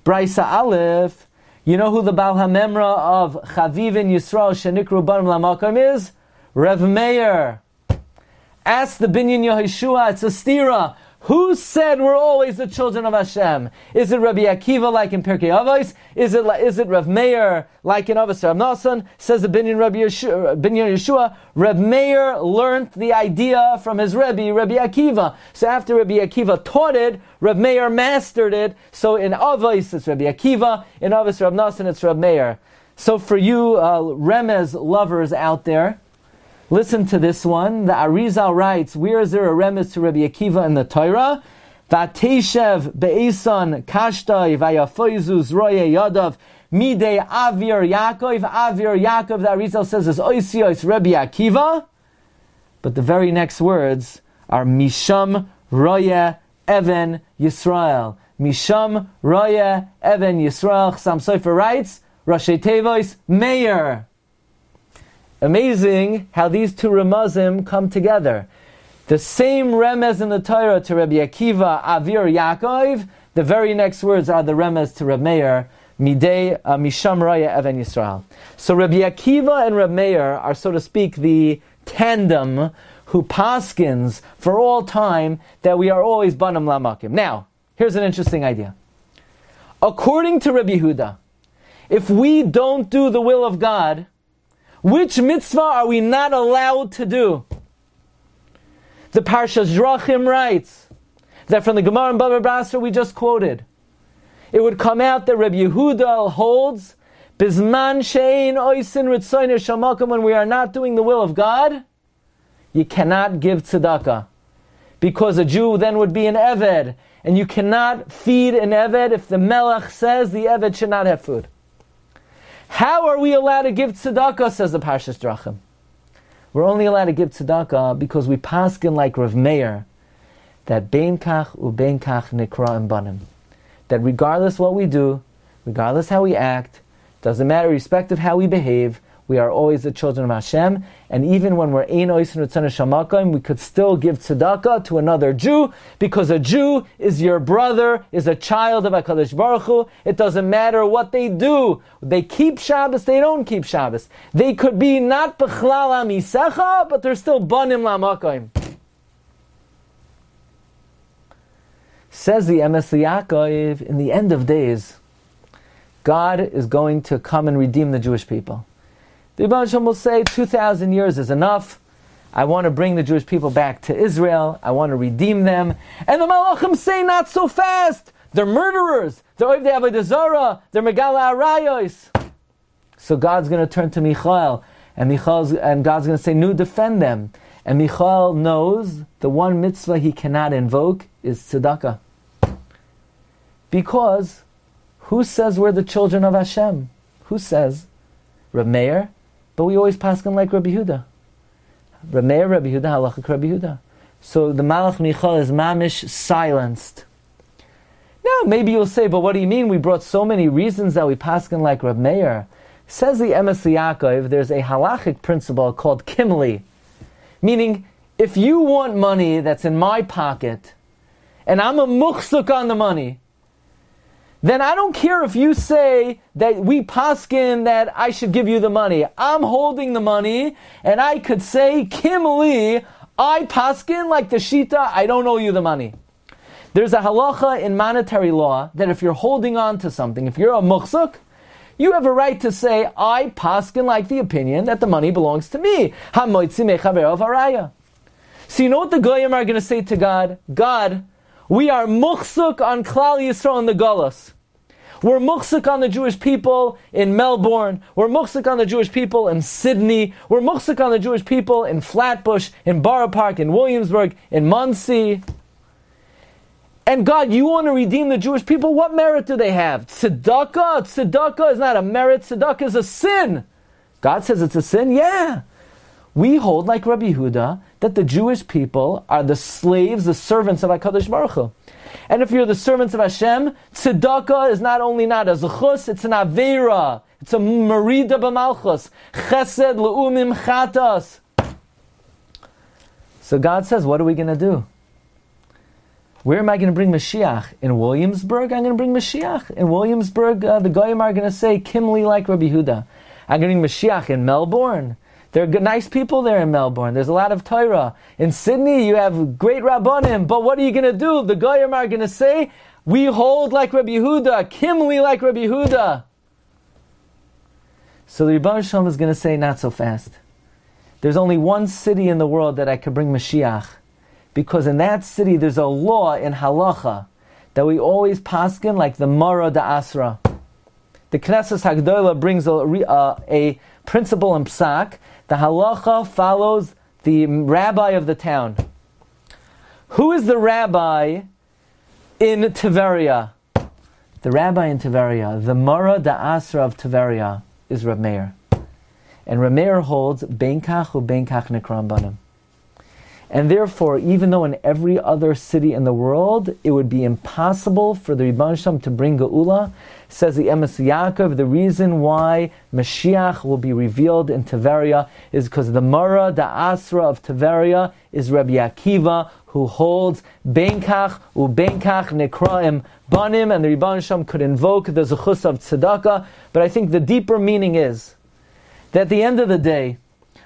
Braisa Aleph, you know who the Baal HaMemra of Chavivin Yisrael Shenikru Barim Lamakom is? Rev Meir. Ask the Binyan Yehoshua, it's a stira. Who said we're always the children of Hashem? Is it Rabbi Akiva like in Pirkei Avos? Is it is it Rav Meir like in Avos Nasan? Says the Binyan Rabbi Yeshua, Binyan Yeshua. Rav Meir learned the idea from his Rebbe Rabbi Akiva. So after Rabbi Akiva taught it, Rav Meir mastered it. So in Avos it's Rabbi Akiva. In Avos Rav Nasan it's Rav Meir. So for you uh, Remez lovers out there. Listen to this one. The Arizal writes, where is there a remez to Rabbi Akiva in the Torah? Vateshev be'eson kashtoi vayafoizu zroye yadav midei avir Yaakov. Avir Yaakov, the Arizal says, is oisios Rabbi Akiva. But the very next words are Misham Roye Even Yisrael. Misham Roye Even Yisrael. Chasam Sofer writes, Rashi Tevois Meir. Amazing how these two Ramazim come together. The same remez in the Torah to Rabbi Akiva, Avir Yaakov, the very next words are the remez to Rabbi Meir, Midei uh, Misham Raya Even Yisrael. So Rabbi Akiva and Rabbi Meir are, so to speak, the tandem who paskins for all time that we are always banam lamakim. Now, here's an interesting idea. According to Rabbi Huda, if we don't do the will of God, which mitzvah are we not allowed to do? The Parshas Drachim writes that from the Gemara and Baba Basra we just quoted, it would come out that Rabbi Yehuda holds Bisman Shein Oisin Ritzoiner Shamakim when we are not doing the will of God, you cannot give tzedakah. Because a Jew then would be an Eved, and you cannot feed an Eved if the Melech says the Eved should not have food. How are we allowed to give tzedakah, says the Parshas Drachim? We're only allowed to give tzedakah because we paskin like Rav Meir, that bein kach u bein kach nikra and banim. That regardless what we do, regardless how we act, doesn't matter, respective how we behave, we are always the children of Hashem, and even when we're ein oisin shamakim, we could still give tzedakah to another Jew, because a Jew is your brother, is a child of Hakadosh Baruch Hu. It doesn't matter what they do. They keep Shabbos, they don't keep Shabbos. They could be not bechlal amisecha, but they're still banim lamakim. Says the Yaakov, in the end of days, God is going to come and redeem the Jewish people. The Rebbe will say 2,000 years is enough. I want to bring the Jewish people back to Israel. I want to redeem them. And the Malachim say, not so fast. They're murderers. They're Oivdei Avodah Zarah. They're Megala Arayos. So God's going to turn to Michael, and Michael's, and God's going to say, "No, defend them." And Michal knows the one mitzvah he cannot invoke is tzedakah. Because who says we're the children of Hashem? Who says? Reb but we always pass on like Rabbi Huda. Rabbi Meir, Rabbi Huda, halacha Rabbi Huda. So the Malach Michal is mamish silenced. Now, maybe you'll say, but what do you mean? We brought so many reasons that we pass on like Rabbi Meir. Says the Emes Yaakov, there's a halachic principle called kimli, meaning if you want money that's in my pocket, and I'm a muchsuk on the money, then I don't care if you say that we paskin that I should give you the money. I'm holding the money, and I could say, Kim Lee, I paskin like the shita, I don't owe you the money. There's a halacha in monetary law that if you're holding on to something, if you're a muksuk, you have a right to say, I paskin like the opinion that the money belongs to me. So you know what the goyim are going to say to God? God, we are muchsuk on Klal Yisrael and the Gullus. We're muchsuk on the Jewish people in Melbourne. We're muchsuk on the Jewish people in Sydney. We're muchsuk on the Jewish people in Flatbush, in Borough Park, in Williamsburg, in Monsey. And God, you want to redeem the Jewish people? What merit do they have? Tzedakah? Tzedakah is not a merit. Tzedakah is a sin. God says it's a sin? Yeah. We hold, like Rabbi Huda, that the Jewish people are the slaves, the servants of HaKadosh Baruch Hu. And if you're the servants of Hashem, tzedakah is not only not a zechus, it's an avera. It's a marida b'malchus. Chesed le'umim chatas. So God says, what are we going to do? Where am I going to bring Mashiach? In Williamsburg, I'm going to bring Mashiach. In Williamsburg, uh, the Goyim are going to say, Kimli like Rabbi Huda. I'm going to bring Mashiach in Melbourne. There are good, nice people there in Melbourne. There's a lot of Torah. In Sydney, you have great Rabbanim. But what are you going to do? The Goyim are going to say, we hold like Rabbi Yehuda, Kimli like Rabbi Yehuda. So the Rebbe Shalom is going to say, not so fast. There's only one city in the world that I could bring Mashiach because in that city there's a law in halacha that we always paskin like the Mara da Asra. The Knesset Hagdola brings a, a, a principle in Psak. The halacha follows the rabbi of the town. Who is the rabbi in Tiberia? The rabbi in Tiberia, the Mara da Asra of Tiberia, is Reb Meir. And Reb Meir holds Benkach u Benkach Nikram Banim. And therefore, even though in every other city in the world it would be impossible for the Rebbe Shem to bring Geula, says the Emes Yaakov, the reason why Mashiach will be revealed in Tiberia is because the Mara, the Asra of Tiberia, is Rabbi Akiva, who holds Benkach u Benkach Nekraim Banim, and the Rebbe Shem could invoke the Zechus of Tzedakah. But I think the deeper meaning is that at the end of the day,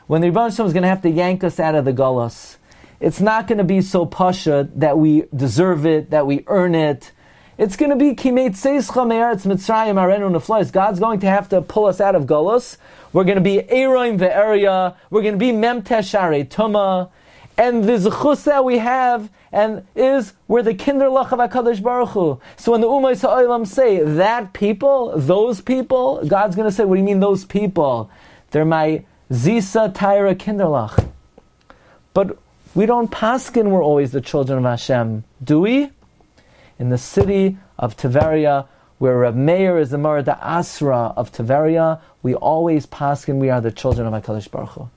when the Rebbe Shem is going to have to yank us out of the Golos, it's not going to be so pasha that we deserve it, that we earn it. It's going to be kimet seischa me'eretz mitzrayim arenu neflois. God's going to have to pull us out of Golos. We're going to be eroim ve'eria. We're going to be memteshare tuma. And the zechus that we have and is we're the kinder lach of Hakadosh Baruch Hu. So when the Umay Sa'olam say that people, those people, God's going to say, "What do you mean those people? They're my zisa tyra kinderlach." But we don't paskin we're always the children of Hashem, do we? In the city of Tiberia, where Reb Meir is the Marada Asra of Tiberia, we always paskin we are the children of HaKadosh Baruch Hu.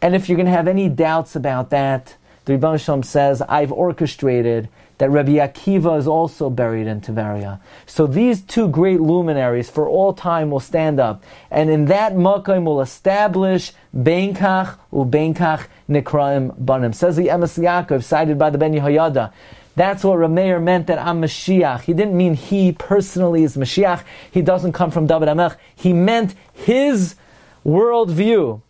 And if you're going to have any doubts about that, the Rebbe Shalom says, I've orchestrated that Rabbi Akiva is also buried in Tiberia. So these two great luminaries for all time will stand up. And in that Makkah will establish Benkach u Benkach Nikraim Banim. Says the Emes Yaakov, cited by the Ben Yehoyada. That's what Rameir meant that I'm Mashiach. He didn't mean he personally is Mashiach. He doesn't come from David Amech. He meant his worldview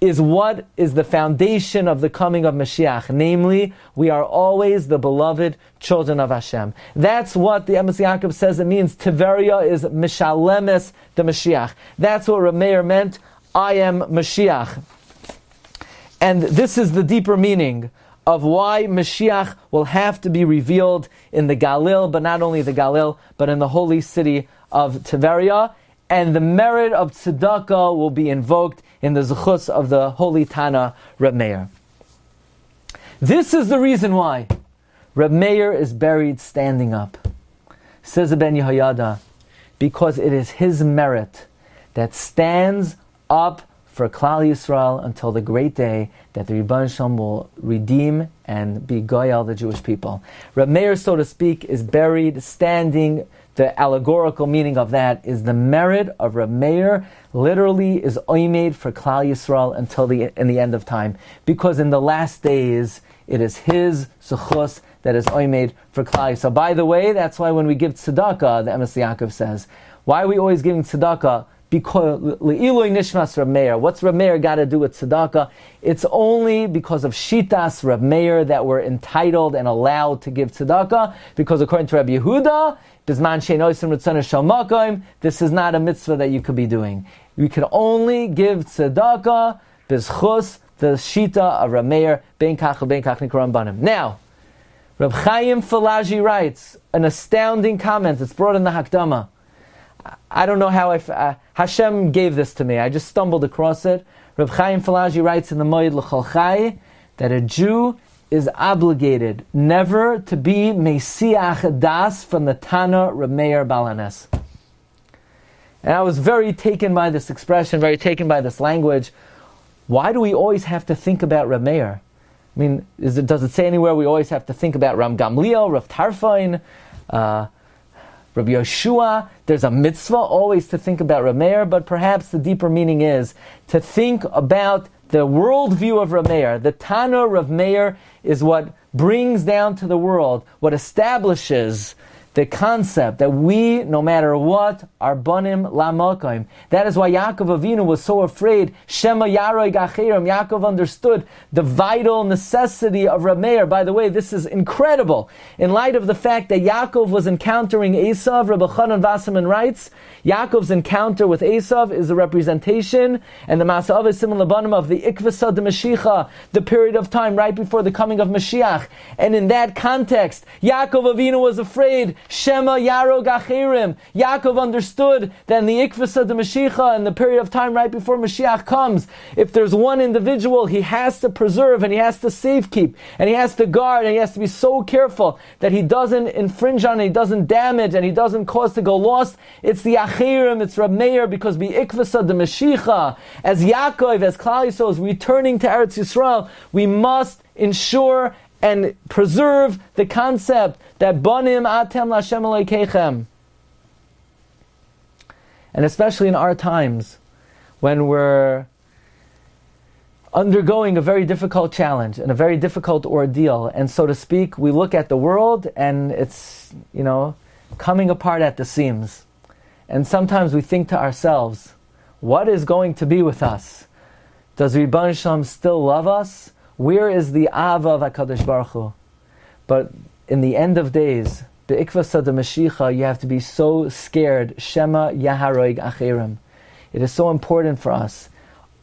is what is the foundation of the coming of Mashiach. Namely, we are always the beloved children of Hashem. That's what the Emes Yaakov says it means. Tiveria is Mishalemes the Mashiach. That's what Rameir meant. I am Mashiach. And this is the deeper meaning of why Mashiach will have to be revealed in the Galil, but not only the Galil, but in the holy city of Tiberia. And the merit of tzedakah will be invoked in the zechus of the holy Tana Reb Meir. This is the reason why Reb Meir is buried standing up. Says Ben Yehoyada, because it is his merit that stands up for Klal Yisrael until the great day that the Rebbe Shalom will redeem and be Goyal the Jewish people. Reb Meir, so to speak, is buried standing the allegorical meaning of that is the merit of Reb Meir literally is oimed for Klal Yisrael until the in the end of time, because in the last days it is his suchus that is oimed for Klal Yisrael. By the way, that's why when we give tzedakah, the Emes Yaakov says, why are we always giving tzedakah? Because le'iloi nishmas Reb Meir. What's Reb Meir got to do with tzedakah? It's only because of shitas Reb Meir that we're entitled and allowed to give tzedakah. Because according to Rabbi Yehuda, this is not a mitzvah that you could be doing. You could only give tzedakah bizchus the shita of Rameir ben kach ben kach. Now, Reb Chaim Falaji writes an astounding comment. It's brought in the Hakdama. I don't know how I, uh, Hashem gave this to me. I just stumbled across it. Reb Chaim Falaji writes in the Moed L'Cholchai that a Jew is obligated never to be Mesiach Das from the Tana Rameir Balanes. And I was very taken by this expression, very taken by this language. Why do we always have to think about Rameir? I mean, it, does it say anywhere we always have to think about Ram Gamliel, Rav Tarfain, uh, Rabbi Yeshua? There's a mitzvah always to think about Rameir, but perhaps the deeper meaning is to think about the worldview of Rav Meir, the Tana Meir is what brings down to the world, what establishes the concept that we, no matter what, are banim lamakim. That is why Yaakov Avinu was so afraid. Shema Yaroi Gachirim. Yaakov understood the vital necessity of Rameir. By the way, this is incredible. In light of the fact that Yaakov was encountering Esav, Rabbi Chanan Wasserman writes, Yaakov's encounter with Esav is a representation and the Masa'av is similar of the Ikvasa de Mashiach, the period of time right before the coming of Mashiach. And in that context, Yaakov Avinu was afraid Shema Yaro Gachirim. Yaakov understood that in the Ikvasa de Mashiach, in the period of time right before Mashiach comes, if there's one individual he has to preserve and he has to safekeep and he has to guard and he has to be so careful that he doesn't infringe on, it, he doesn't damage, and he doesn't cause to go lost, it's the Achirim, it's Rab Meir, because be Ikvasa de Mashiach, as Yaakov, as Klal Yisrael is returning to Eretz Yisrael, we must ensure and preserve the concept that banim atem lashem aleikechem. And especially in our times, when we're undergoing a very difficult challenge and a very difficult ordeal, and so to speak, we look at the world and it's, you know, coming apart at the seams. And sometimes we think to ourselves, what is going to be with us? Does Rebbe Shalom still love us? Where is the Ava of HaKadosh Baruch Hu? But in the end of days, the Ikvasa de Mashiach, you have to be so scared. Shema Yaharoig Achirim. It is so important for us,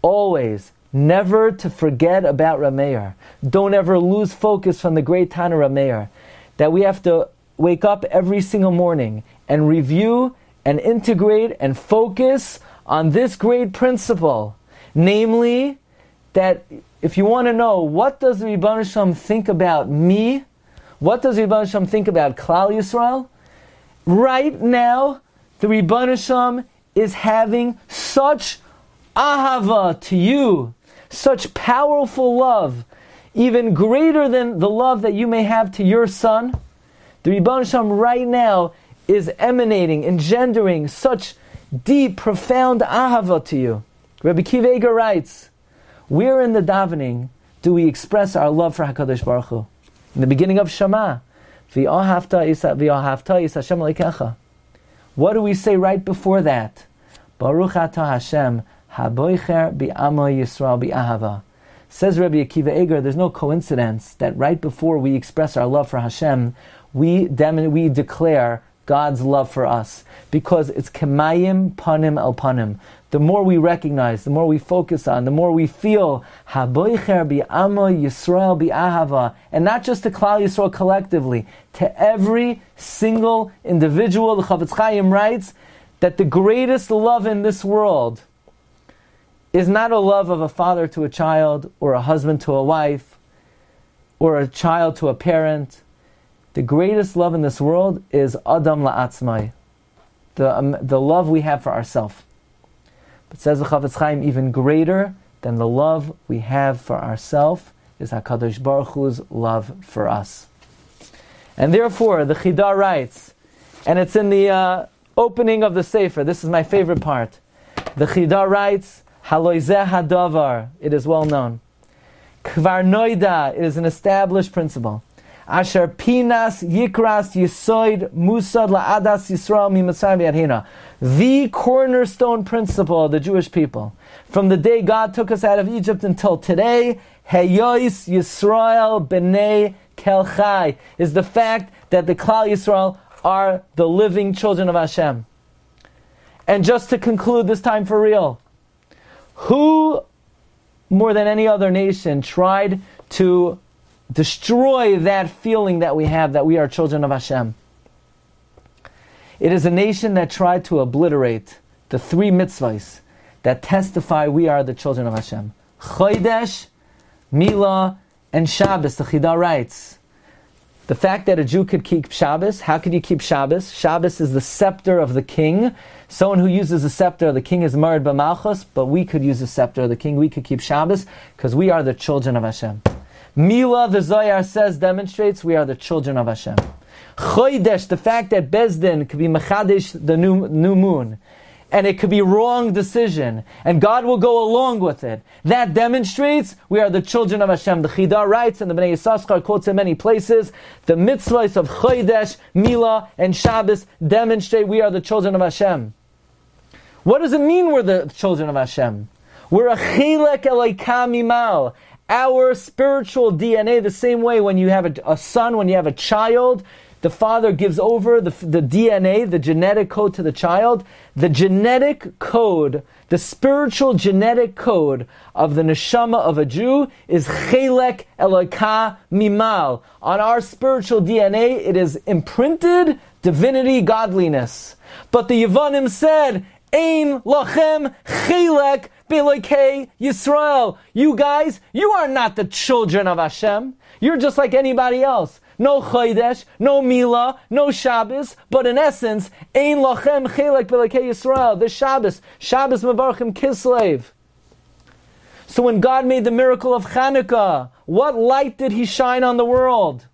always, never to forget about Rameir. Don't ever lose focus from the great Tana Rameir. That we have to wake up every single morning and review and integrate and focus on this great principle. Namely, that if you want to know what does the Rebbe Shalom think about me, what does the Rebbe Shalom think about Klal Yisrael? Right now, the Rebbe Shalom is having such ahava to you, such powerful love, even greater than the love that you may have to your son. The Rebbe Shalom right now is emanating, engendering such deep, profound ahava to you. Rabbi Akiva Eiger writes, where in the davening do we express our love for Hakadosh Baruch Hu? In the beginning of Shema, What do we say right before that? Baruch atah Hashem haboicher bi'amo Yisrael bi'ahava. Says Rabbi Akiva Eiger, there's no coincidence that right before we express our love for Hashem, we, dem- we declare God's love for us because it's kemayim panim el panim the more we recognize, the more we focus on, the more we feel Haboicher bi Amo Yisrael bi Ahava, and not just to Klal Yisrael collectively, to every single individual. The Chafetz Chaim writes that the greatest love in this world is not a love of a father to a child, or a husband to a wife, or a child to a parent. The greatest love in this world is Adam la'atzmai, the, um, the love we have for ourselves. But says the Chafetz Chaim, even greater than the love we have for ourselves is Hakadosh Baruch Hu's love for us. And therefore, the Chida writes, and it's in the uh, opening of the Sefer. This is my favorite part. The Chida writes, Haloizeh hadavar. It is well known. Kvar noida. It is an established principle. Asher pinas yikras yisoid musad la'adas yisrael v'yadhina. The cornerstone principle of the Jewish people. From the day God took us out of Egypt until today, Heyois Yisrael b'nei kelchai, is the fact that the Klal Yisrael are the living children of Hashem. And just to conclude this time for real, who more than any other nation tried to destroy that feeling that we have that we are children of Hashem. It is a nation that tried to obliterate the three mitzvahs that testify we are the children of Hashem. Chodesh, Mila, and Shabbos. The Chida writes, the fact that a Jew could keep Shabbos, how could you keep Shabbos? Shabbos is the scepter of the king. Someone who uses the scepter of the king is marred by Malchus, but we could use the scepter of the king. We could keep Shabbos because we are the children of Hashem. Mila, the Zohar says, demonstrates we are the children of Hashem. Chodesh, the fact that Bezdin could be Mechadish, the new, new moon, and it could be wrong decision, and God will go along with it. That demonstrates we are the children of Hashem. The Chida writes, and the Bnei Yissaschar quotes in many places, the mitzvahs of Chodesh, Mila, and Shabbos demonstrate we are the children of Hashem. What does it mean we're the children of Hashem? We're a chilek eloikamimal. Our spiritual DNA, the same way when you have a, a son, when you have a child, the father gives over the, the DNA, the genetic code to the child. The genetic code, the spiritual genetic code of the neshama of a Jew is chelek elaka mimal. On our spiritual DNA, it is imprinted divinity, godliness. But the Yavanim said, Ein lachem chelek Bilekei Yisrael. You guys, you are not the children of Hashem. You're just like anybody else no Chodesh, no Mila, no Shabbos, but in essence, Ein Lachem Chelek B'Lekei Yisrael, the Shabbos, Shabbos Mevarchim Kislev. So when God made the miracle of Hanukkah, what light did He shine on the world?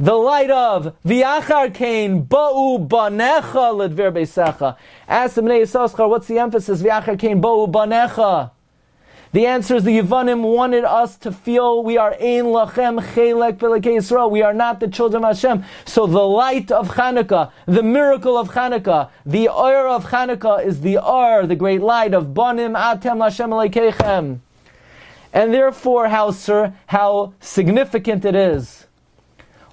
The light of V'yachar Kain Ba'u Banecha Ledver Beisecha. Ask the Bnei Yisrael, what's the emphasis? V'yachar Kain Ba'u Banecha. The answer is the Yevanim wanted us to feel we are Ein Lachem Chelek Belekei Yisrael. We are not the children of Hashem. So the light of Hanukkah, the miracle of Hanukkah, the oil of Hanukkah is the oil, the great light of Banim Atem Lashem Alekeichem. And therefore, how, sir, how significant it is.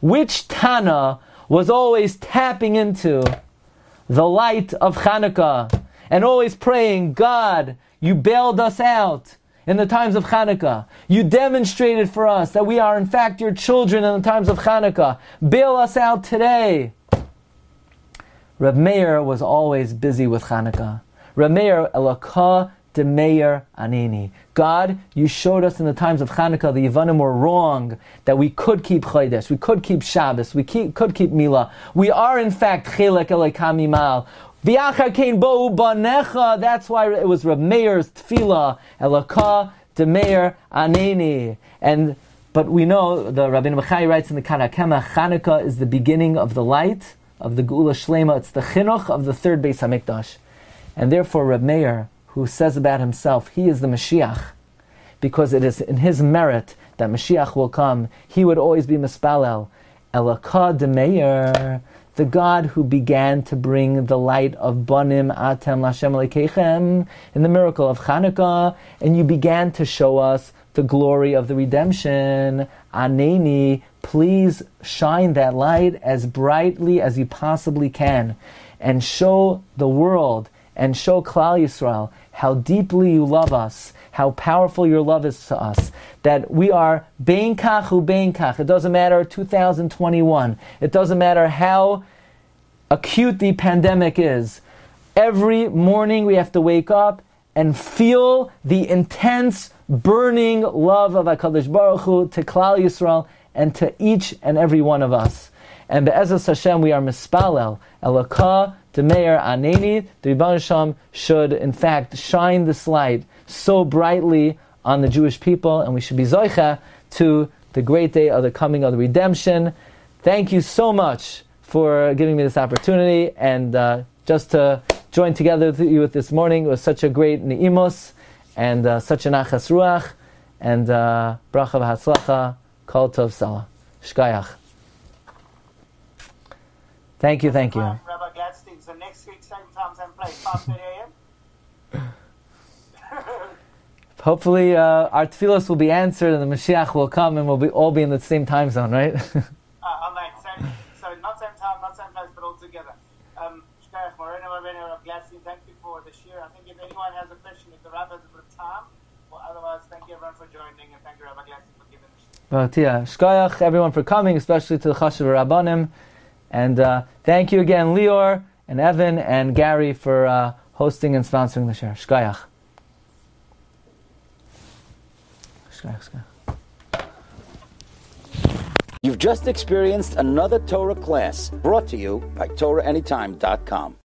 Which Tana was always tapping into the light of Hanukkah and always praying, God, you bailed us out in the times of Hanukkah. You demonstrated for us that we are in fact your children in the times of Hanukkah. Bail us out today. Reb Meir was always busy with Hanukkah. Reb Meir, Elakah de Meir Anini. God, you showed us in the times of Hanukkah the Yevanim were wrong, that we could keep Chodesh, we could keep Shabbos, we keep, could keep Mila. We are in fact Chelek Elekamimal. That's why it was Reb Meir's tefillah, Elaka de Meir Aneni. And but we know the Rabbi Machai writes in the Kad HaKemach, Chanukah is the beginning of the light of the Geula Shlema. It's the chinuch of the third Beis Hamikdash, and therefore Reb Meir, who says about himself, he is the Mashiach, because it is in his merit that Mashiach will come. He would always be mispalel, Elaka de Meir the God who began to bring the light of Banim Atem Lashem Lekechem in the miracle of Chanukah, and you began to show us the glory of the redemption. Aneni, please shine that light as brightly as you possibly can, and show the world and show Klal Yisrael how deeply you love us, how powerful your love is to us, that we are Bein Kach Hu Bein Kach. It doesn't matter 2021. It doesn't matter how acute the pandemic is. Every morning we have to wake up and feel the intense, burning love of HaKadosh Baruch Hu to Klal Yisrael and to each and every one of us. And Be'ezras Hashem, we are mispalel, elakah, Demeir Aneni, the Rebbe Shem should in fact shine this light so brightly on the Jewish people, and we should be zoicha to the great day of the coming of the redemption. Thank you so much for giving me this opportunity and uh, just to join together with you this morning. It was such a great ni'imos and uh, such an achas ruach and uh, bracha v'hatzlacha kol tov salah. Shkayach. Thank you, thank you. Time, same place, 5.30 Hopefully, uh, our tefillos will be answered and the Mashiach will come and we'll be, all be in the same time zone, right? uh, amen. Same, so not same time, not same place, but all together. Um, Shkayach, Moreno, Moreno, Rabbi Glatstein, thank you for the shiur. I think if anyone has a question, if the rabbi has a of time, well, otherwise, thank you everyone for joining and thank you, Rabbi Glatstein, for giving the shiur. But yeah, Shkayach, everyone for coming, especially to the Chashav Rabbanim. And uh, thank you again, Lior and Evan and Gary for uh, hosting and sponsoring the shiur. Shkayach. Shkayach, Shkayach. You've just experienced another Torah class brought to you by TorahAnytime.com.